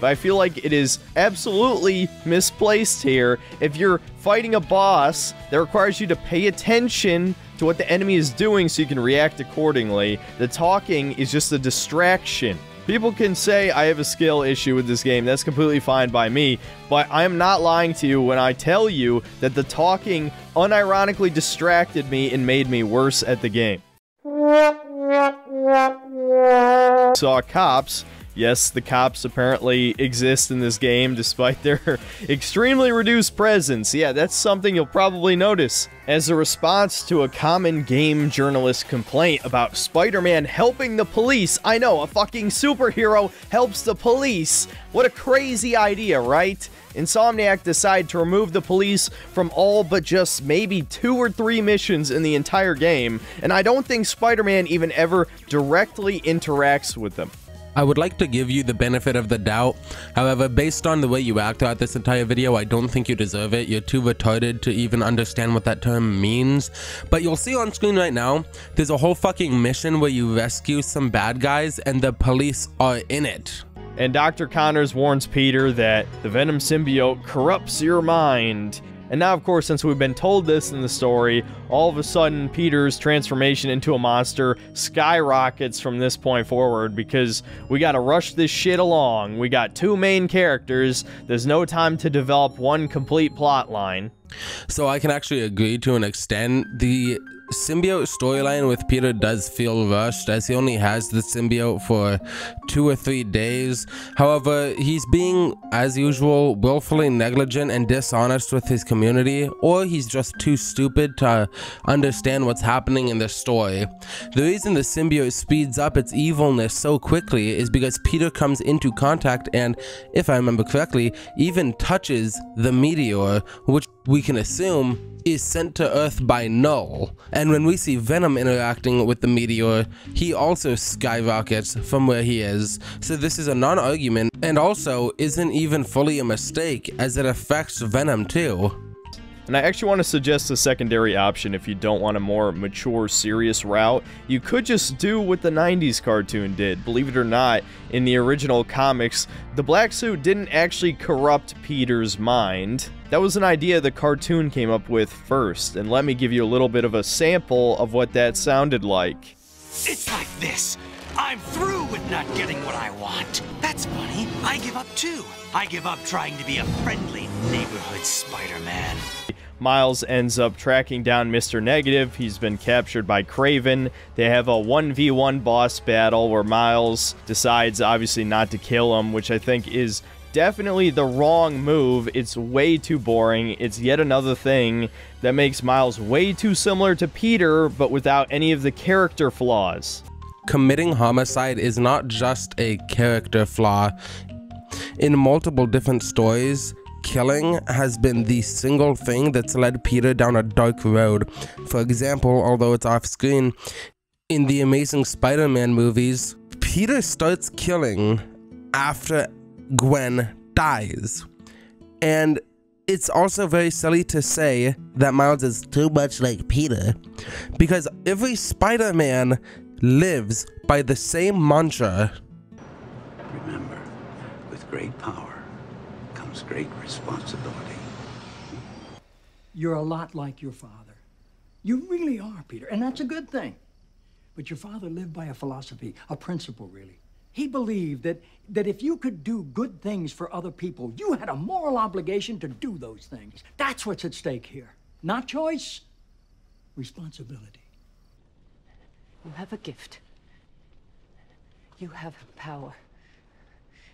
But I feel like it is absolutely misplaced here. If you're fighting a boss that requires you to pay attention to what the enemy is doing so you can react accordingly, the talking is just a distraction. People can say I have a skill issue with this game. That's completely fine by me. But I am not lying to you when I tell you that the talking unironically distracted me and made me worse at the game. Saw cops Yes, the cops apparently exist in this game despite their extremely reduced presence. Yeah, that's something you'll probably notice. As a response to a common game journalist complaint about Spider-Man helping the police. I know, a fucking superhero helps the police. What a crazy idea, right? Insomniac decide to remove the police from all but just maybe two or three missions in the entire game, and I don't think Spider-Man even ever directly interacts with them. I would like to give you the benefit of the doubt. However, based on the way you act throughout this entire video, I don't think you deserve it. You're too retarded to even understand what that term means. But you'll see on screen right now, there's a whole fucking mission where you rescue some bad guys and the police are in it. And Dr. Connors warns Peter that the Venom symbiote corrupts your mind and now, of course, since we've been told this in the story, all of a sudden Peter's transformation into a monster skyrockets from this point forward because we gotta rush this shit along. We got two main characters, there's no time to develop one complete plot line. So I can actually agree to an extent. The symbiote storyline with Peter does feel rushed as he only has the symbiote for two or three days. However, he's being, as usual, willfully negligent and dishonest with his community, or he's just too stupid to understand what's happening in the story. The reason the symbiote speeds up its evilness so quickly is because Peter comes into contact and, if I remember correctly, even touches the meteor, which we can assume is sent to Earth by Knull. And when we see Venom interacting with the meteor, he also skyrockets from where he is. So this is a non-argument and also isn't even fully a mistake as it affects Venom too. And I actually want to suggest a secondary option if you don't want a more mature, serious route. You could just do what the 90s cartoon did. Believe it or not, in the original comics, the black suit didn't actually corrupt Peter's mind. That was an idea the cartoon came up with first, and let me give you a little bit of a sample of what that sounded like. It's like this. I'm through with not getting what I want. That's funny. I give up too. I give up trying to be a friendly neighborhood Spider-Man. Miles ends up tracking down Mr. Negative. He's been captured by Kraven. They have a 1v1 boss battle where Miles decides, obviously, not to kill him, which I think is definitely the wrong move. It's way too boring. It's yet another thing that makes Miles way too similar to Peter, but without any of the character flaws. Committing homicide is not just a character flaw, in multiple different stories, killing has been the single thing that's led Peter down a dark road. For example, although it's off screen, in the Amazing Spider Man movies, Peter starts killing after Gwen dies. And it's also very silly to say that Miles is too much like Peter because every Spider Man lives by the same mantra. Remember, with great power comes great responsibility. You're a lot like your father. You really are, Peter, and that's a good thing. But your father lived by a philosophy, a principle, really. He believed that, that if you could do good things for other people, you had a moral obligation to do those things. That's what's at stake here. Not choice, responsibility. You have a gift. You have power.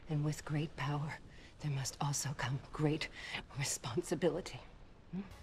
And with great power, there must also come great responsibility.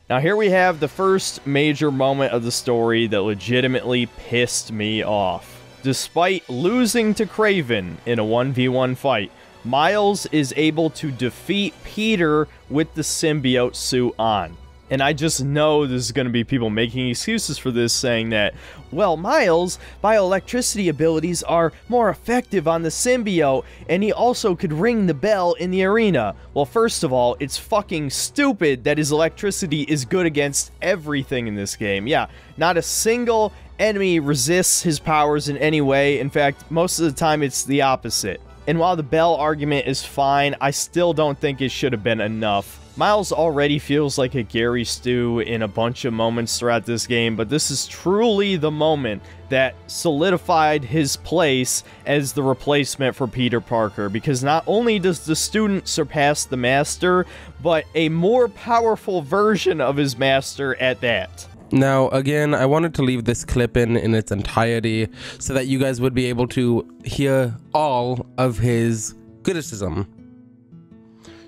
Now, here we have the first major moment of the story that legitimately pissed me off. Despite losing to Kraven in a 1v1 fight, Miles is able to defeat Peter with the symbiote suit on. And I just know there's going to be people making excuses for this, saying that, well, Miles' bioelectricity abilities are more effective on the symbiote, and he also could ring the bell in the arena. Well, first of all, it's fucking stupid that his electricity is good against everything in this game. Yeah, not a single enemy resists his powers in any way. In fact, most of the time it's the opposite. And while the bell argument is fine, I still don't think it should have been enough. Miles already feels like a Gary Stu in a bunch of moments throughout this game, but this is truly the moment that solidified his place as the replacement for Peter Parker, because not only does the student surpass the master, but a more powerful version of his master at that. Now, again, I wanted to leave this clip in in its entirety so that you guys would be able to hear all of his criticism.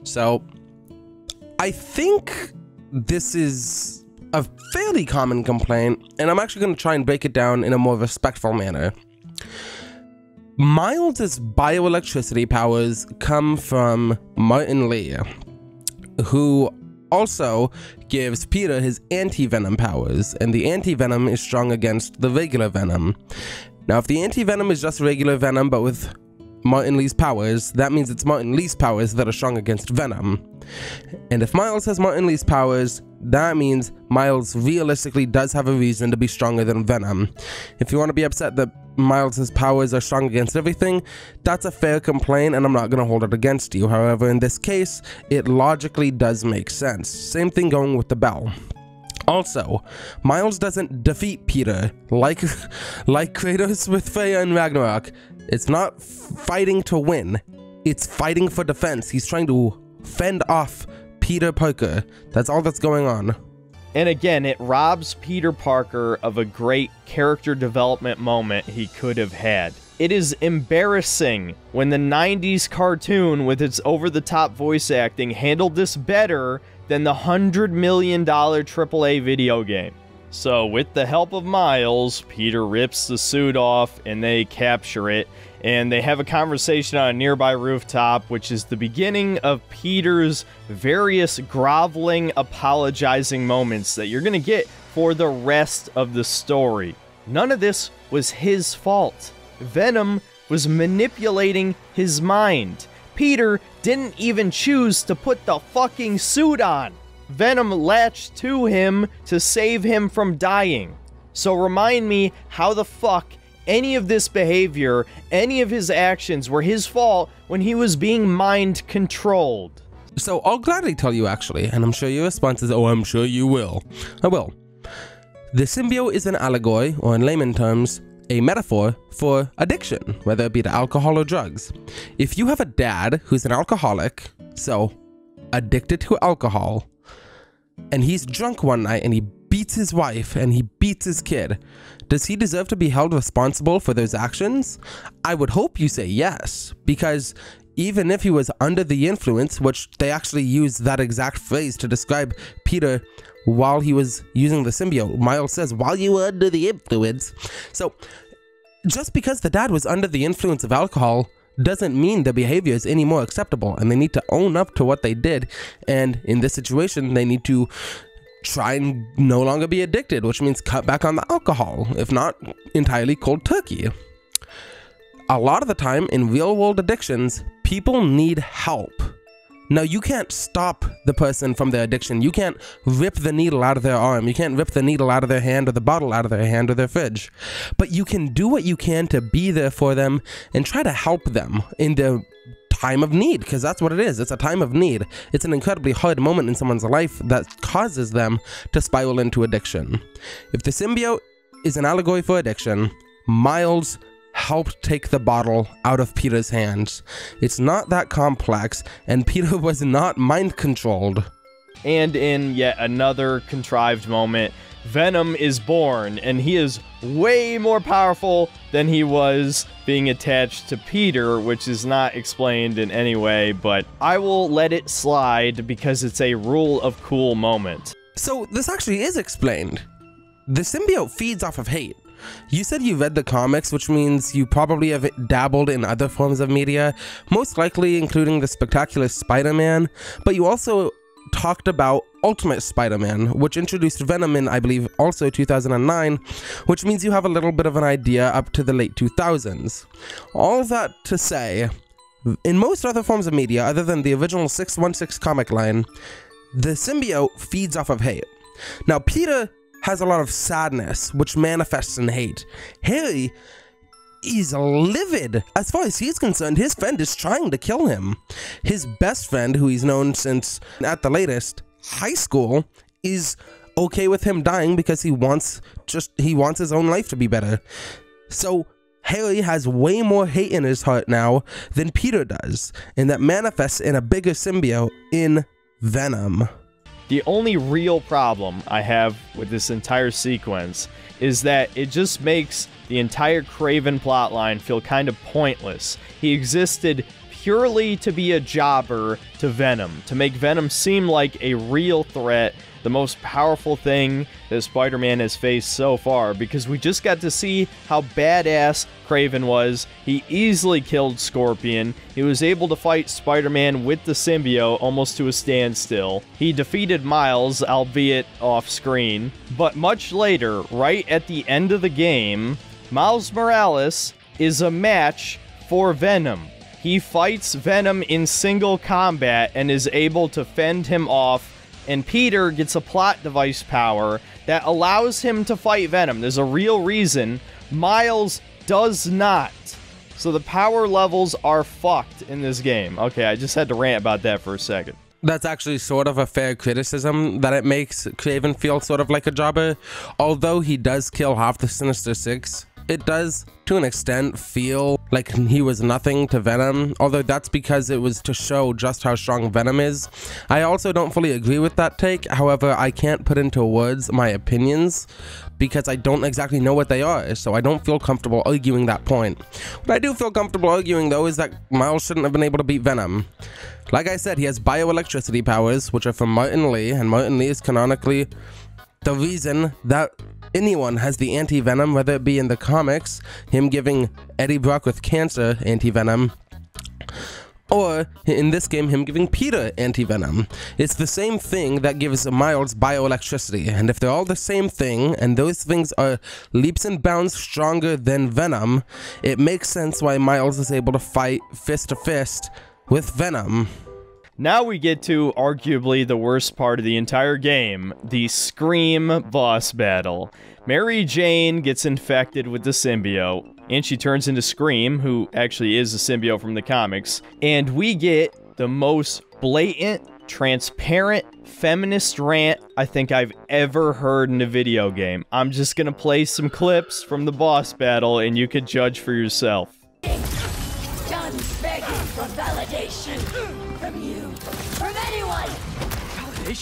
So, I think this is a fairly common complaint, and I'm actually going to try and break it down in a more respectful manner. Miles' bioelectricity powers come from Martin Li, who also gives Peter his anti-venom powers, and the anti-venom is strong against the regular venom. Now, if the anti-venom is just regular venom, but with Martin Li's powers, that means it's Martin Li's powers that are strong against Venom. And if Miles has Martin Li's powers, that means Miles realistically does have a reason to be stronger than Venom. If you want to be upset that Miles' powers are strong against everything, that's a fair complaint and I'm not going to hold it against you. However, in this case, it logically does make sense. Same thing going with the bell. Also, Miles doesn't defeat Peter like like Kratos with Freya and Ragnarok. It's not fighting to win. It's fighting for defense. He's trying to fend off Peter Parker. That's all that's going on. And again, it robs Peter Parker of a great character development moment he could have had. It is embarrassing when the 90s cartoon with its over the top voice acting handled this better than the $100 million AAA video game. So, with the help of Miles, Peter rips the suit off and they capture it. And they have a conversation on a nearby rooftop, which is the beginning of Peter's various groveling, apologizing moments that you're going to get for the rest of the story. None of this was his fault. Venom was manipulating his mind. Peter didn't even choose to put the fucking suit on. Venom latched to him to save him from dying. So remind me how the fuck any of this behavior, any of his actions were his fault when he was being mind controlled. So I'll gladly tell you actually, and I'm sure your response is, oh, I'm sure you will. I will. The symbiote is an allegory, or in layman terms, a metaphor for addiction, whether it be to alcohol or drugs. If you have a dad who's an alcoholic, so addicted to alcohol, and he's drunk one night and he beats his wife and he beats his kid, does he deserve to be held responsible for those actions? I would hope you say yes, because even if he was under the influence, which they actually use that exact phrase to describe Peter while he was using the symbiote, Miles says, while you were under the influence. So just because the dad was under the influence of alcohol doesn't mean their behavior is any more acceptable and they need to own up to what they did. And in this situation, they need to try and no longer be addicted, which means cut back on the alcohol, if not entirely cold turkey. A lot of the time in real world addictions, people need help. Now, you can't stop the person from their addiction. You can't rip the needle out of their arm. You can't rip the needle out of their hand or the bottle out of their hand or their fridge. But you can do what you can to be there for them and try to help them in their time of need because that's what it is. It's a time of need. It's an incredibly hard moment in someone's life that causes them to spiral into addiction. If the symbiote is an allegory for addiction, Miles helped take the bottle out of Peter's hands. It's not that complex, and Peter was not mind controlled. And in yet another contrived moment, Venom is born, and he is way more powerful than he was being attached to Peter, which is not explained in any way, but I will let it slide because it's a rule of cool moment. So, this actually is explained. The symbiote feeds off of hate. You said you read the comics, which means you probably have dabbled in other forms of media, most likely including the spectacular Spider Man, but you also talked about Ultimate Spider-Man, which introduced Venom in, I believe, also 2009, which means you have a little bit of an idea up to the late 2000s. All that to say, in most other forms of media, other than the original 616 comic line, the symbiote feeds off of hate. Now, Peter has a lot of sadness, which manifests in hate. Harry is livid. As far as he's concerned, his friend is trying to kill him. His best friend, who he's known since at the latest high school, is okay with him dying because he wants just he wants his own life to be better. So Harry has way more hate in his heart now than Peter does, and that manifests in a bigger symbiote in Venom. The only real problem I have with this entire sequence is that it just makes the entire Kraven plotline feel kind of pointless. He existed purely to be a jobber to Venom, to make Venom seem like a real threat, the most powerful thing that Spider Man has faced so far, because we just got to see how badass Kraven was. He easily killed Scorpion. He was able to fight Spider Man with the symbiote almost to a standstill. He defeated Miles, albeit off screen. But much later, right at the end of the game, Miles Morales is a match for Venom. He fights Venom in single combat and is able to fend him off, and Peter gets a plot device power that allows him to fight Venom. There's a real reason. Miles does not. So the power levels are fucked in this game. Okay, I just had to rant about that for a second. That's actually sort of a fair criticism that it makes Kraven feel sort of like a jobber. Although he does kill half the Sinister Six, it does, to an extent, feel like he was nothing to Venom, although that's because it was to show just how strong Venom is. I also don't fully agree with that take, however, I can't put into words my opinions because I don't exactly know what they are, so I don't feel comfortable arguing that point. What I do feel comfortable arguing, though, is that Miles shouldn't have been able to beat Venom. Like I said, he has bioelectricity powers, which are from Martin Li, and Martin Li is canonically the reason that anyone has the anti-venom, whether it be in the comics, him giving Eddie Brock with cancer anti-venom, or in this game, him giving Peter anti-venom. It's the same thing that gives Miles bioelectricity, and if they're all the same thing, and those things are leaps and bounds stronger than Venom, it makes sense why Miles is able to fight fist to fist with Venom. Now we get to arguably the worst part of the entire game, the Scream boss battle. Mary Jane gets infected with the symbiote, and she turns into Scream, who actually is a symbiote from the comics, and we get the most blatant, transparent, feminist rant I think I've ever heard in a video game. I'm just gonna play some clips from the boss battle, and you could judge for yourself.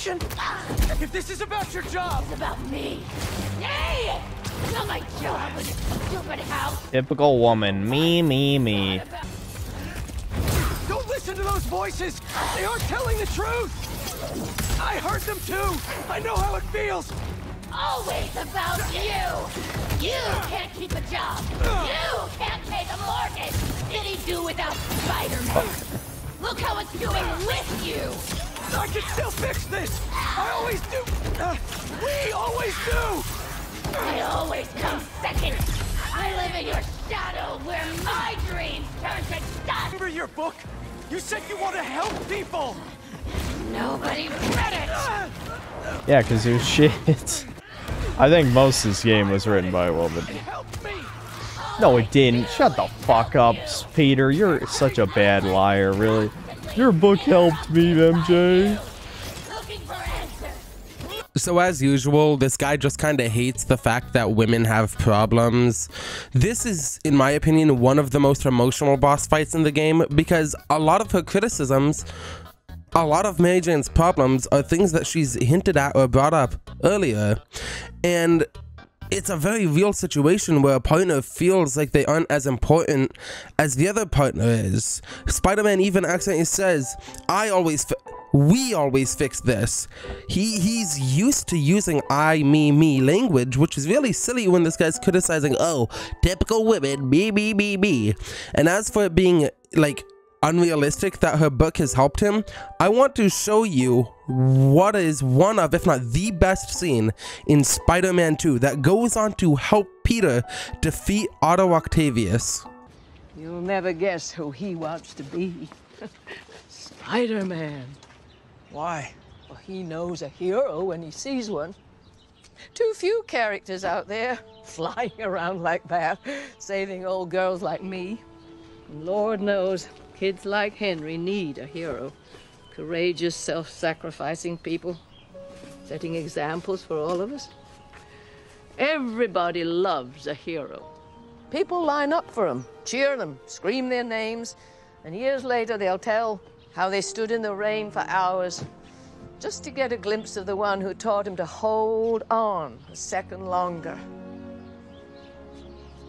Validation? If this is about your job, It's about me. Hey! It's not my job, you stupid house. Typical woman. Me, me, me. don't listen to those voices. They aren't telling the truth. I heard them too. I know how it feels. Always about you. You can't keep a job. You can't pay the mortgage. Did he do without Spider-Man! Look how it's doing with you! I can still fix this! I always do! Uh, we always do! I always come second! I live in your shadow where my dreams turn to dust! Remember your book? You said you want to help people! Nobody read it! Yeah, because it was shit. I think most of this game was written by a woman. No, it didn't. Shut the fuck up, Peter. You're such a bad liar, really. Your book helped me, MJ. So as usual, this guy just kind of hates the fact that women have problems. This is, in my opinion, one of the most emotional boss fights in the game because a lot of her criticisms, a lot of Mary Jane's problems are things that she's hinted at or brought up earlier. And it's a very real situation where a partner feels like they aren't as important as the other partner is. Spider-Man even accidentally says, I always, we always fix this. He He's used to using I, me, me language, which is really silly when this guy's criticizing, oh, typical women, me, me, me, me. And as for it being, like, unrealistic that her book has helped him, I want to show you what is one of, if not the best scene in Spider-Man 2 that goes on to help Peter defeat Otto Octavius. You'll never guess who he wants to be. Spider-Man. Why? Well, he knows a hero when he sees one. Too few characters out there flying around like that, saving old girls like me. And Lord knows, kids like Henry need a hero. Courageous, self-sacrificing people, setting examples for all of us. Everybody loves a hero. People line up for them, cheer them, scream their names, and years later they'll tell how they stood in the rain for hours just to get a glimpse of the one who taught him to hold on a second longer.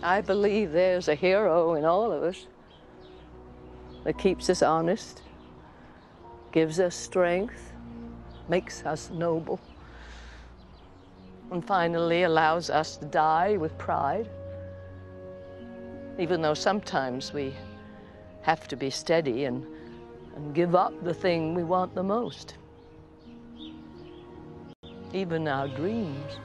I believe there's a hero in all of us that keeps us honest, gives us strength, makes us noble, and finally allows us to die with pride. Even though sometimes we have to be steady and, and give up the thing we want the most. Even our dreams.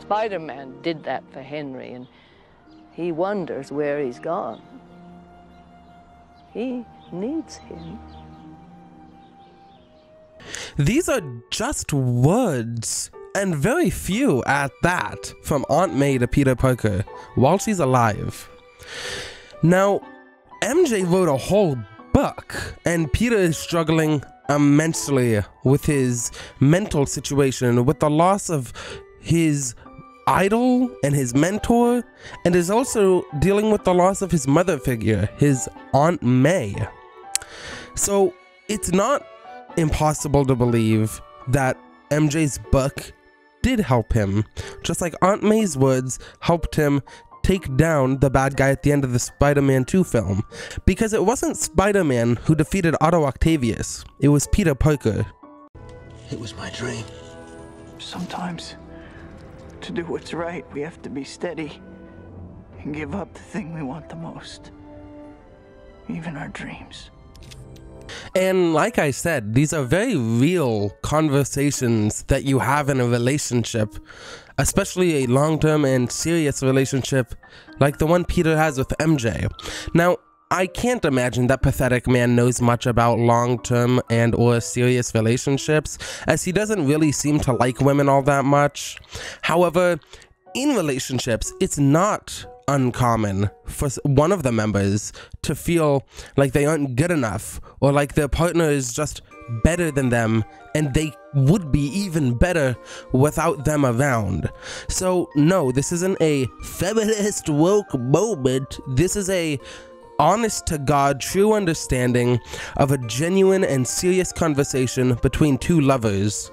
Spider-Man did that for Henry, and he wonders where he's gone. He needs him. These are just words, and very few at that, from Aunt May to Peter Parker while she's alive. Now, MJ wrote a whole book, and Peter is struggling immensely with his mental situation, with the loss of his idol and his mentor, and is also dealing with the loss of his mother figure, his Aunt May. So it's not impossible to believe that MJ's book did help him, just like Aunt May's words helped him take down the bad guy at the end of the Spider-Man 2 film. Because it wasn't Spider-Man who defeated Otto Octavius, it was Peter Parker. It was my dream. Sometimes, to do what's right, we have to be steady and give up the thing we want the most. Even our dreams. And like I said, these are very real conversations that you have in a relationship, especially a long term and serious relationship like the one Peter has with MJ. Now, I can't imagine that pathetic man knows much about long-term and or serious relationships as he doesn't really seem to like women all that much. However, in relationships, it's not uncommon for one of the members to feel like they aren't good enough or like their partner is just better than them and they would be even better without them around. So no, this isn't a feminist woke moment. This is a honest to God, true understanding of a genuine and serious conversation between two lovers.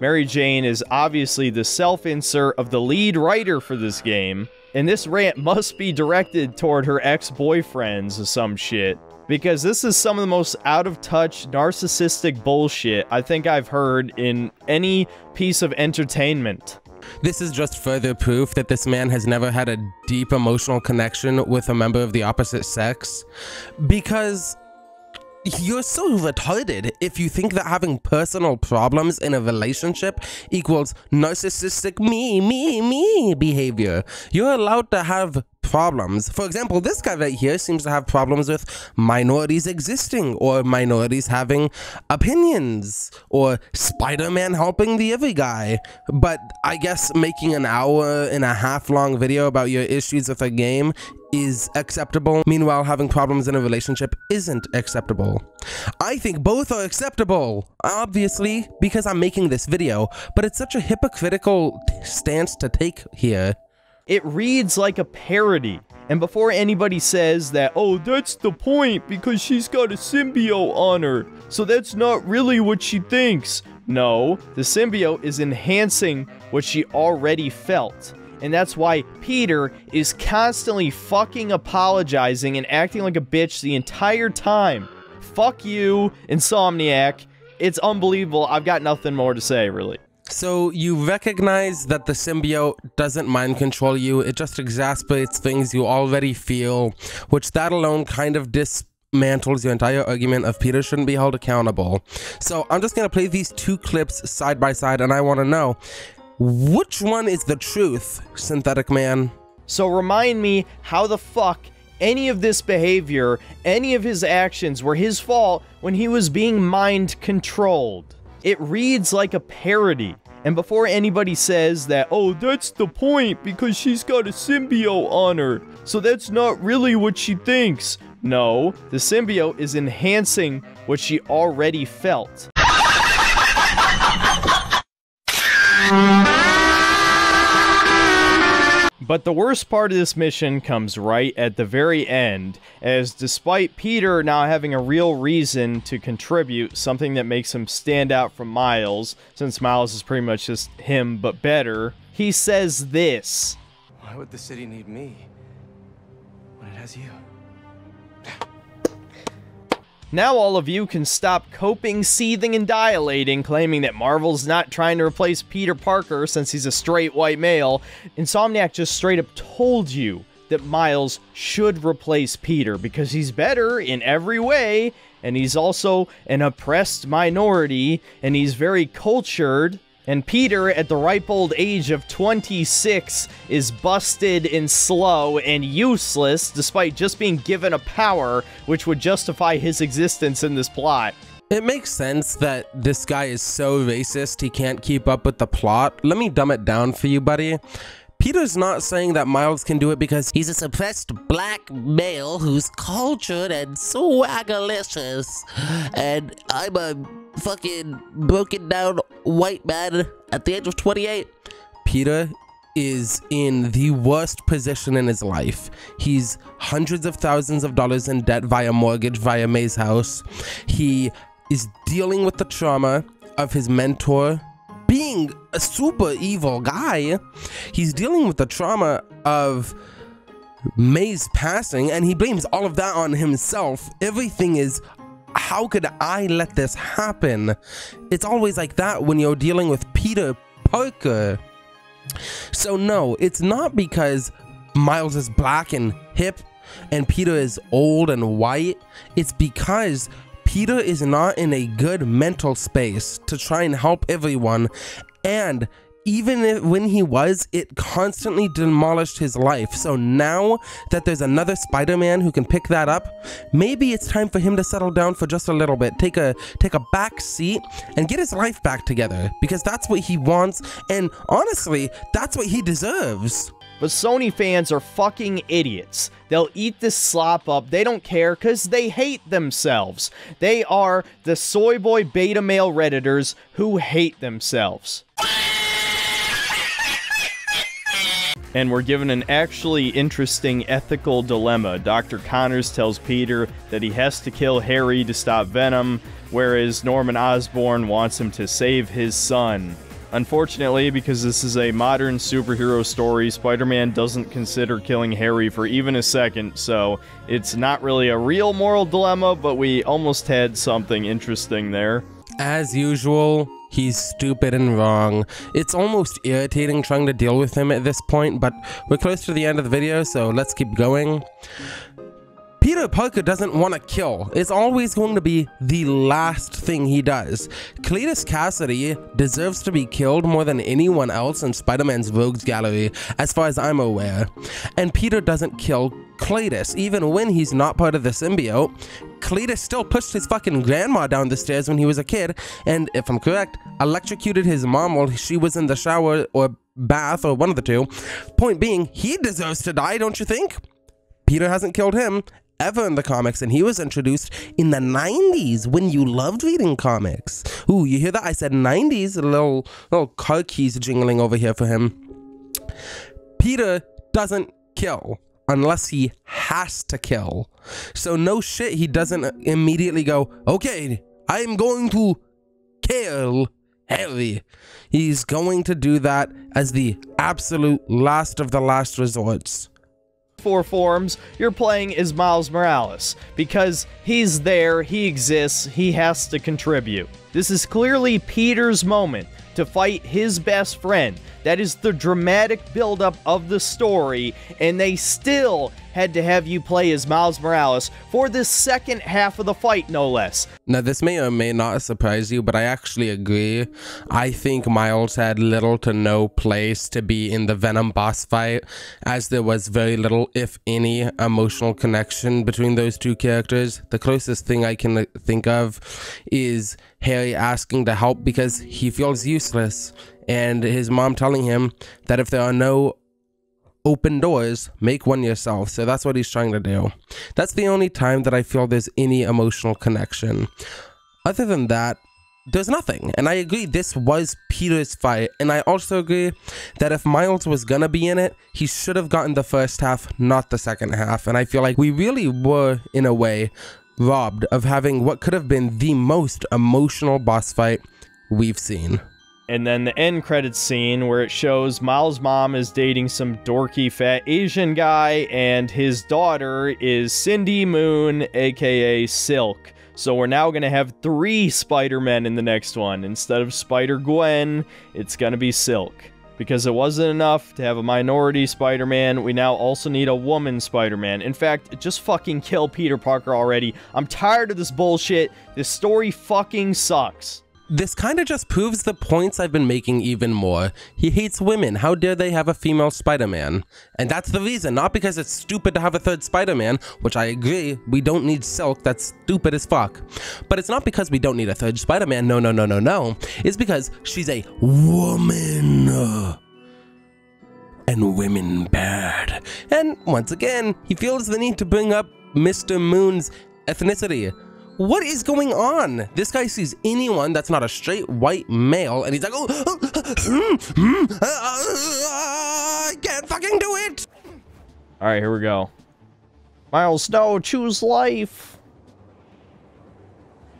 Mary Jane is obviously the self-insert of the lead writer for this game, and this rant must be directed toward her ex-boyfriends or some shit. Because this is some of the most out-of-touch, narcissistic bullshit I think I've heard in any piece of entertainment. This is just further proof that this man has never had a deep emotional connection with a member of the opposite sex. Because you're so retarded if you think that having personal problems in a relationship equals narcissistic me, me, me behavior. You're allowed to have problems. For example, this guy right here seems to have problems with minorities existing or minorities having opinions or Spider-Man helping the other guy. But I guess making an hour and a half long video about your issues with a game is acceptable. Meanwhile, having problems in a relationship isn't acceptable. I think both are acceptable, obviously, because I'm making this video, but it's such a hypocritical stance to take here. It reads like a parody. And before anybody says that, oh, that's the point because she's got a symbiote on her, so that's not really what she thinks. No, the symbiote is enhancing what she already felt. And that's why Peter is constantly fucking apologizing and acting like a bitch the entire time. Fuck you, Insomniac. It's unbelievable. I've got nothing more to say, really. So you recognize that the symbiote doesn't mind control you, it just exasperates things you already feel, which that alone kind of dismantles your entire argument of Peter shouldn't be held accountable. So I'm just gonna play these two clips side by side and I wanna know, which one is the truth, Synthetic Man? So remind me how the fuck any of this behavior, any of his actions were his fault when he was being mind controlled. It reads like a parody. And before anybody says that, oh, that's the point because she's got a symbiote on her, so that's not really what she thinks. No, the symbiote is enhancing what she already felt. But the worst part of this mission comes right at the very end, as despite Peter now having a real reason to contribute, something that makes him stand out from Miles, since Miles is pretty much just him but better, he says this. Why would the city need me when it has you? Now all of you can stop coping, seething, and dilating, claiming that Marvel's not trying to replace Peter Parker since he's a straight white male. Insomniac just straight up told you that Miles should replace Peter because he's better in every way, and he's also an oppressed minority, and he's very cultured, and Peter, at the ripe old age of 26, is busted and slow and useless despite just being given a power which would justify his existence in this plot. It makes sense that this guy is so racist he can't keep up with the plot. Let me dumb it down for you, buddy. Peter's not saying that Miles can do it because he's a suppressed black male who's cultured and swagalicious. And I'm a fucking broken down white man at the age of 28. Peter is in the worst position in his life. He's hundreds of thousands of dollars in debt via mortgage, via May's house. He is dealing with the trauma of his mentor being a super evil guy. He's dealing with the trauma of May's passing and he blames all of that on himself. Everything is how could I let this happen? It's always like that when you're dealing with Peter Parker. So, no, it's not because Miles is black and hip and Peter is old and white. It's because Peter is not in a good mental space to try and help everyone. And even if, when he was, it constantly demolished his life. So now that there's another Spider-Man who can pick that up, maybe it's time for him to settle down for just a little bit, take a take a back seat, and get his life back together because that's what he wants, and honestly, that's what he deserves. But Sony fans are fucking idiots. They'll eat this slop up. They don't care because they hate themselves. They are the soy boy beta male redditors who hate themselves. And we're given an actually interesting ethical dilemma. Dr. Connors tells Peter that he has to kill Harry to stop Venom, whereas Norman Osborn wants him to save his son. Unfortunately, because this is a modern superhero story, Spider-Man doesn't consider killing Harry for even a second, so it's not really a real moral dilemma, but we almost had something interesting there. As usual, He's stupid and wrong. It's almost irritating trying to deal with him at this point, but we're close to the end of the video, so let's keep going. Peter Parker doesn't want to kill. It's always going to be the last thing he does. Cletus Kasady deserves to be killed more than anyone else in Spider-Man's Rogues Gallery, as far as I'm aware. And Peter doesn't kill Cletus, even when he's not part of the symbiote. Cletus still pushed his fucking grandma down the stairs when he was a kid, and if I'm correct, electrocuted his mom while she was in the shower or bath or one of the two. Point being, he deserves to die, don't you think? Peter hasn't killed him, ever in the comics, and he was introduced in the 90s when you loved reading comics. Ooh, you hear that? I said 90s, a little, little car keys jingling over here for him. Peter doesn't kill unless he has to kill. So no shit, he doesn't immediately go, okay, I'm going to kill Harry. He's going to do that as the absolute last of the last resorts four forms, you're playing as Miles Morales. Because he's there, he exists, he has to contribute. This is clearly Peter's moment to fight his best friend. That is the dramatic buildup of the story, and they still had to have you play as Miles Morales for the second half of the fight, no less. Now, this may or may not surprise you, but I actually agree. I think Miles had little to no place to be in the Venom boss fight, as there was very little, if any, emotional connection between those two characters. The closest thing I can think of is Harry asking to help because he feels useless, and his mom telling him that if there are no open doors, make one yourself. So that's what he's trying to do. That's the only time that I feel there's any emotional connection. Other than that, there's nothing. And I agree, this was Peter's fight. And I also agree that if Miles was gonna be in it, he should have gotten the first half, not the second half. And I feel like we really were, in a way, robbed of having what could have been the most emotional boss fight we've seen. And then the end credits scene where it shows Miles' mom is dating some dorky fat Asian guy, and his daughter is Cindy Moon, aka Silk. So we're now going to have three Spider-Men in the next one. Instead of Spider-Gwen, it's going to be Silk. Because it wasn't enough to have a minority Spider-Man, we now also need a woman Spider-Man. In fact, just fucking kill Peter Parker already. I'm tired of this bullshit. This story fucking sucks. This kind of just proves the points I've been making even more. He hates women. How dare they have a female Spider-Man? And that's the reason, not because it's stupid to have a third Spider-Man, which I agree, we don't need Silk, that's stupid as fuck. But it's not because we don't need a third Spider-Man, no, no, no, no, no. It's because she's a woman. And women bad. And once again, he feels the need to bring up Mr. Moon's ethnicity. What is going on? This guy sees anyone that's not a straight white male and he's like, oh, uh, hmm, hmm, uh, uh, I can't fucking do it. All right, here we go. Miles, no, choose life.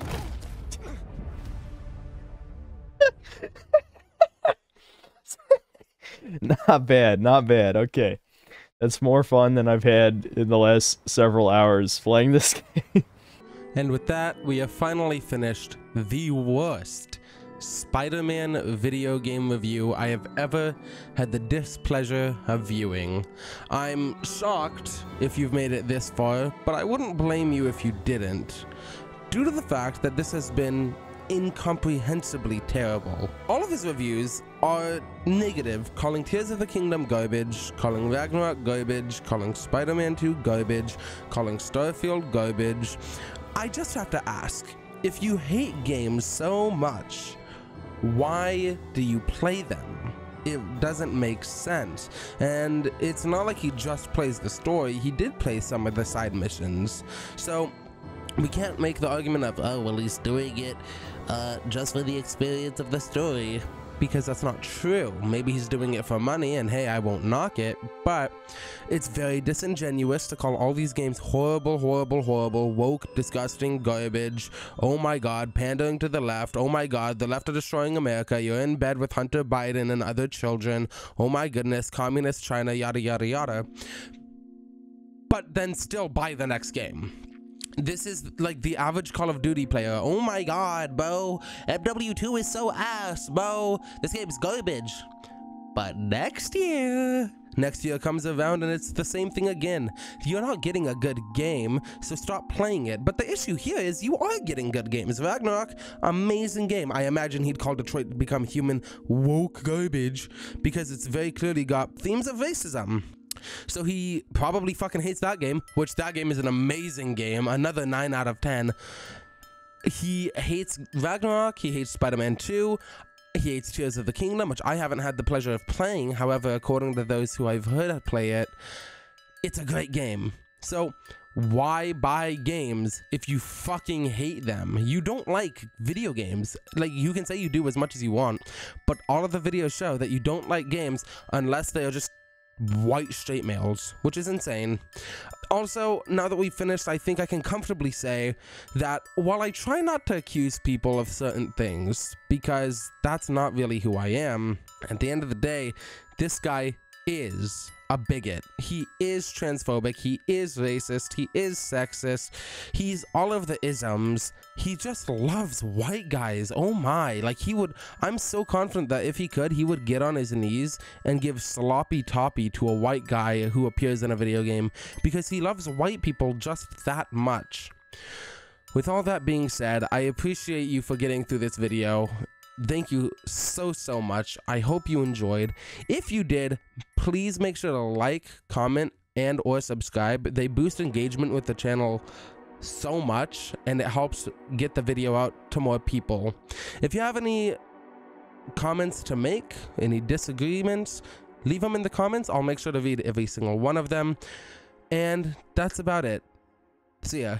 not bad, not bad. Okay. That's more fun than I've had in the last several hours playing this game. And with that, we have finally finished the worst Spider-Man video game review I have ever had the displeasure of viewing. I'm shocked if you've made it this far, but I wouldn't blame you if you didn't, due to the fact that this has been incomprehensibly terrible. All of his reviews are negative, calling Tears of the Kingdom garbage, calling Ragnarok garbage, calling Spider-Man 2 garbage, calling Starfield garbage. I just have to ask, if you hate games so much, why do you play them? It doesn't make sense. And it's not like he just plays the story, he did play some of the side missions. So we can't make the argument of, oh, well, he's doing it uh, just for the experience of the story because that's not true. Maybe he's doing it for money, and hey, I won't knock it, but it's very disingenuous to call all these games horrible, horrible, horrible, woke, disgusting garbage. Oh my god, pandering to the left. Oh my god, the left are destroying America. You're in bed with Hunter Biden and other children. Oh my goodness, communist China, yada, yada, yada. But then still buy the next game this is like the average Call of Duty player. Oh my god, bro. MW2 is so ass, bro. This game's garbage. But next year, next year comes around and it's the same thing again. You're not getting a good game, so stop playing it. But the issue here is you are getting good games. Ragnarok, amazing game. I imagine he'd call Detroit Become Human woke garbage because it's very clearly got themes of racism. So he probably fucking hates that game, which that game is an amazing game. Another 9 out of 10. He hates Ragnarok, he hates Spider-Man 2. He hates Tears of the Kingdom, which I haven't had the pleasure of playing. However, according to those who I've heard play it, it's a great game. So, why buy games if you fucking hate them? You don't like video games. Like, you can say you do as much as you want, but all of the videos show that you don't like games unless they are just white straight males, which is insane. Also, now that we've finished, I think I can comfortably say that while I try not to accuse people of certain things, because that's not really who I am, at the end of the day, this guy is a bigot. He is transphobic. He is racist. He is sexist. He's all of the isms. He just loves white guys. Oh my. Like he would, I'm so confident that if he could, he would get on his knees and give sloppy toppy to a white guy who appears in a video game because he loves white people just that much. With all that being said, I appreciate you for getting through this video thank you so so much. I hope you enjoyed. If you did please make sure to like comment and or subscribe. They boost engagement with the channel so much and it helps get the video out to more people. If you have any comments to make any disagreements leave them in the comments. I'll make sure to read every single one of them. And that's about it. See ya